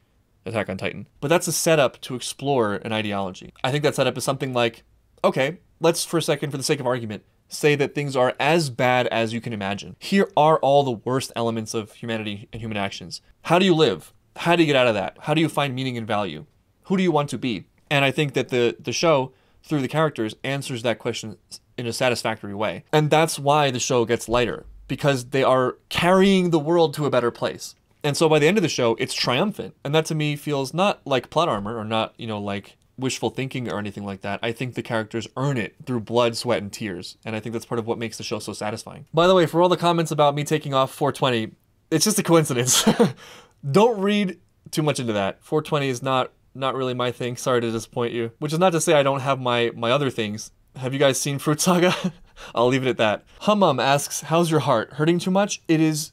Attack on Titan. But that's a setup to explore an ideology. I think that setup is something like, okay, let's for a second, for the sake of argument, say that things are as bad as you can imagine. Here are all the worst elements of humanity and human actions. How do you live? How do you get out of that? How do you find meaning and value? Who do you want to be? And I think that the the show through the characters answers that question in a satisfactory way. And that's why the show gets lighter because they are carrying the world to a better place. And so by the end of the show, it's triumphant. And that to me feels not like plot armor or not, you know, like wishful thinking or anything like that. I think the characters earn it through blood, sweat, and tears. And I think that's part of what makes the show so satisfying. By the way, for all the comments about me taking off 420, it's just a coincidence. Don't read too much into that. 420 is not not really my thing. Sorry to disappoint you. Which is not to say I don't have my my other things. Have you guys seen Fruit Saga? I'll leave it at that. Hummum asks, How's your heart? Hurting too much? It is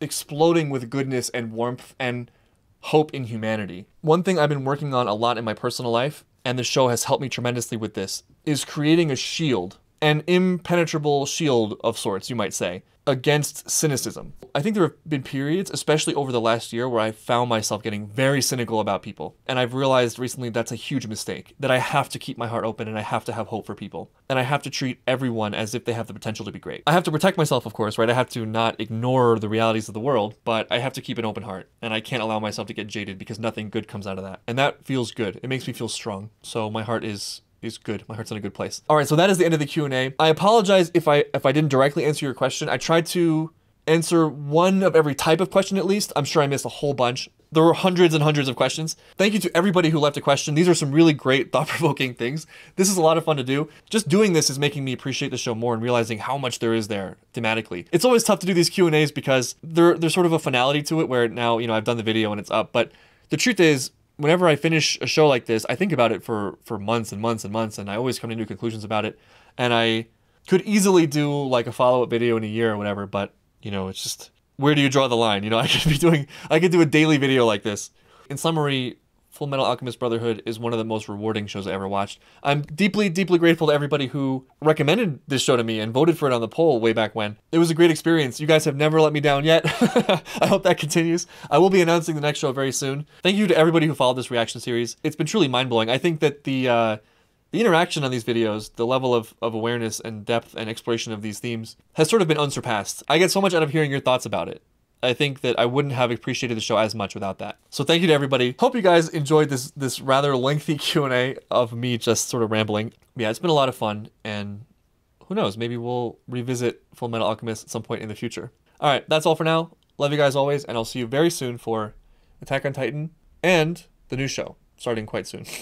exploding with goodness and warmth and hope in humanity. One thing I've been working on a lot in my personal life, and the show has helped me tremendously with this, is creating a shield, an impenetrable shield of sorts, you might say, against cynicism. I think there have been periods, especially over the last year, where I found myself getting very cynical about people. And I've realized recently that's a huge mistake, that I have to keep my heart open and I have to have hope for people. And I have to treat everyone as if they have the potential to be great. I have to protect myself, of course, right? I have to not ignore the realities of the world, but I have to keep an open heart. And I can't allow myself to get jaded because nothing good comes out of that. And that feels good. It makes me feel strong. So my heart is is good. My heart's in a good place. All right, so that is the end of the Q&A. I apologize if I if I didn't directly answer your question. I tried to answer one of every type of question at least. I'm sure I missed a whole bunch. There were hundreds and hundreds of questions. Thank you to everybody who left a question. These are some really great, thought-provoking things. This is a lot of fun to do. Just doing this is making me appreciate the show more and realizing how much there is there thematically. It's always tough to do these Q&As because there, there's sort of a finality to it where now, you know, I've done the video and it's up. But the truth is, whenever I finish a show like this, I think about it for for months and months and months, and I always come to new conclusions about it. And I could easily do like a follow up video in a year or whatever, but you know, it's just where do you draw the line? You know, I could be doing I could do a daily video like this. In summary, Full Metal Alchemist Brotherhood is one of the most rewarding shows I ever watched. I'm deeply, deeply grateful to everybody who recommended this show to me and voted for it on the poll way back when. It was a great experience. You guys have never let me down yet. I hope that continues. I will be announcing the next show very soon. Thank you to everybody who followed this reaction series. It's been truly mind blowing. I think that the uh, the interaction on these videos, the level of, of awareness and depth and exploration of these themes has sort of been unsurpassed. I get so much out of hearing your thoughts about it. I think that I wouldn't have appreciated the show as much without that. So thank you to everybody. Hope you guys enjoyed this this rather lengthy Q&A of me just sort of rambling. Yeah, it's been a lot of fun and who knows, maybe we'll revisit Full Metal Alchemist at some point in the future. All right, that's all for now. Love you guys always and I'll see you very soon for Attack on Titan and the new show starting quite soon.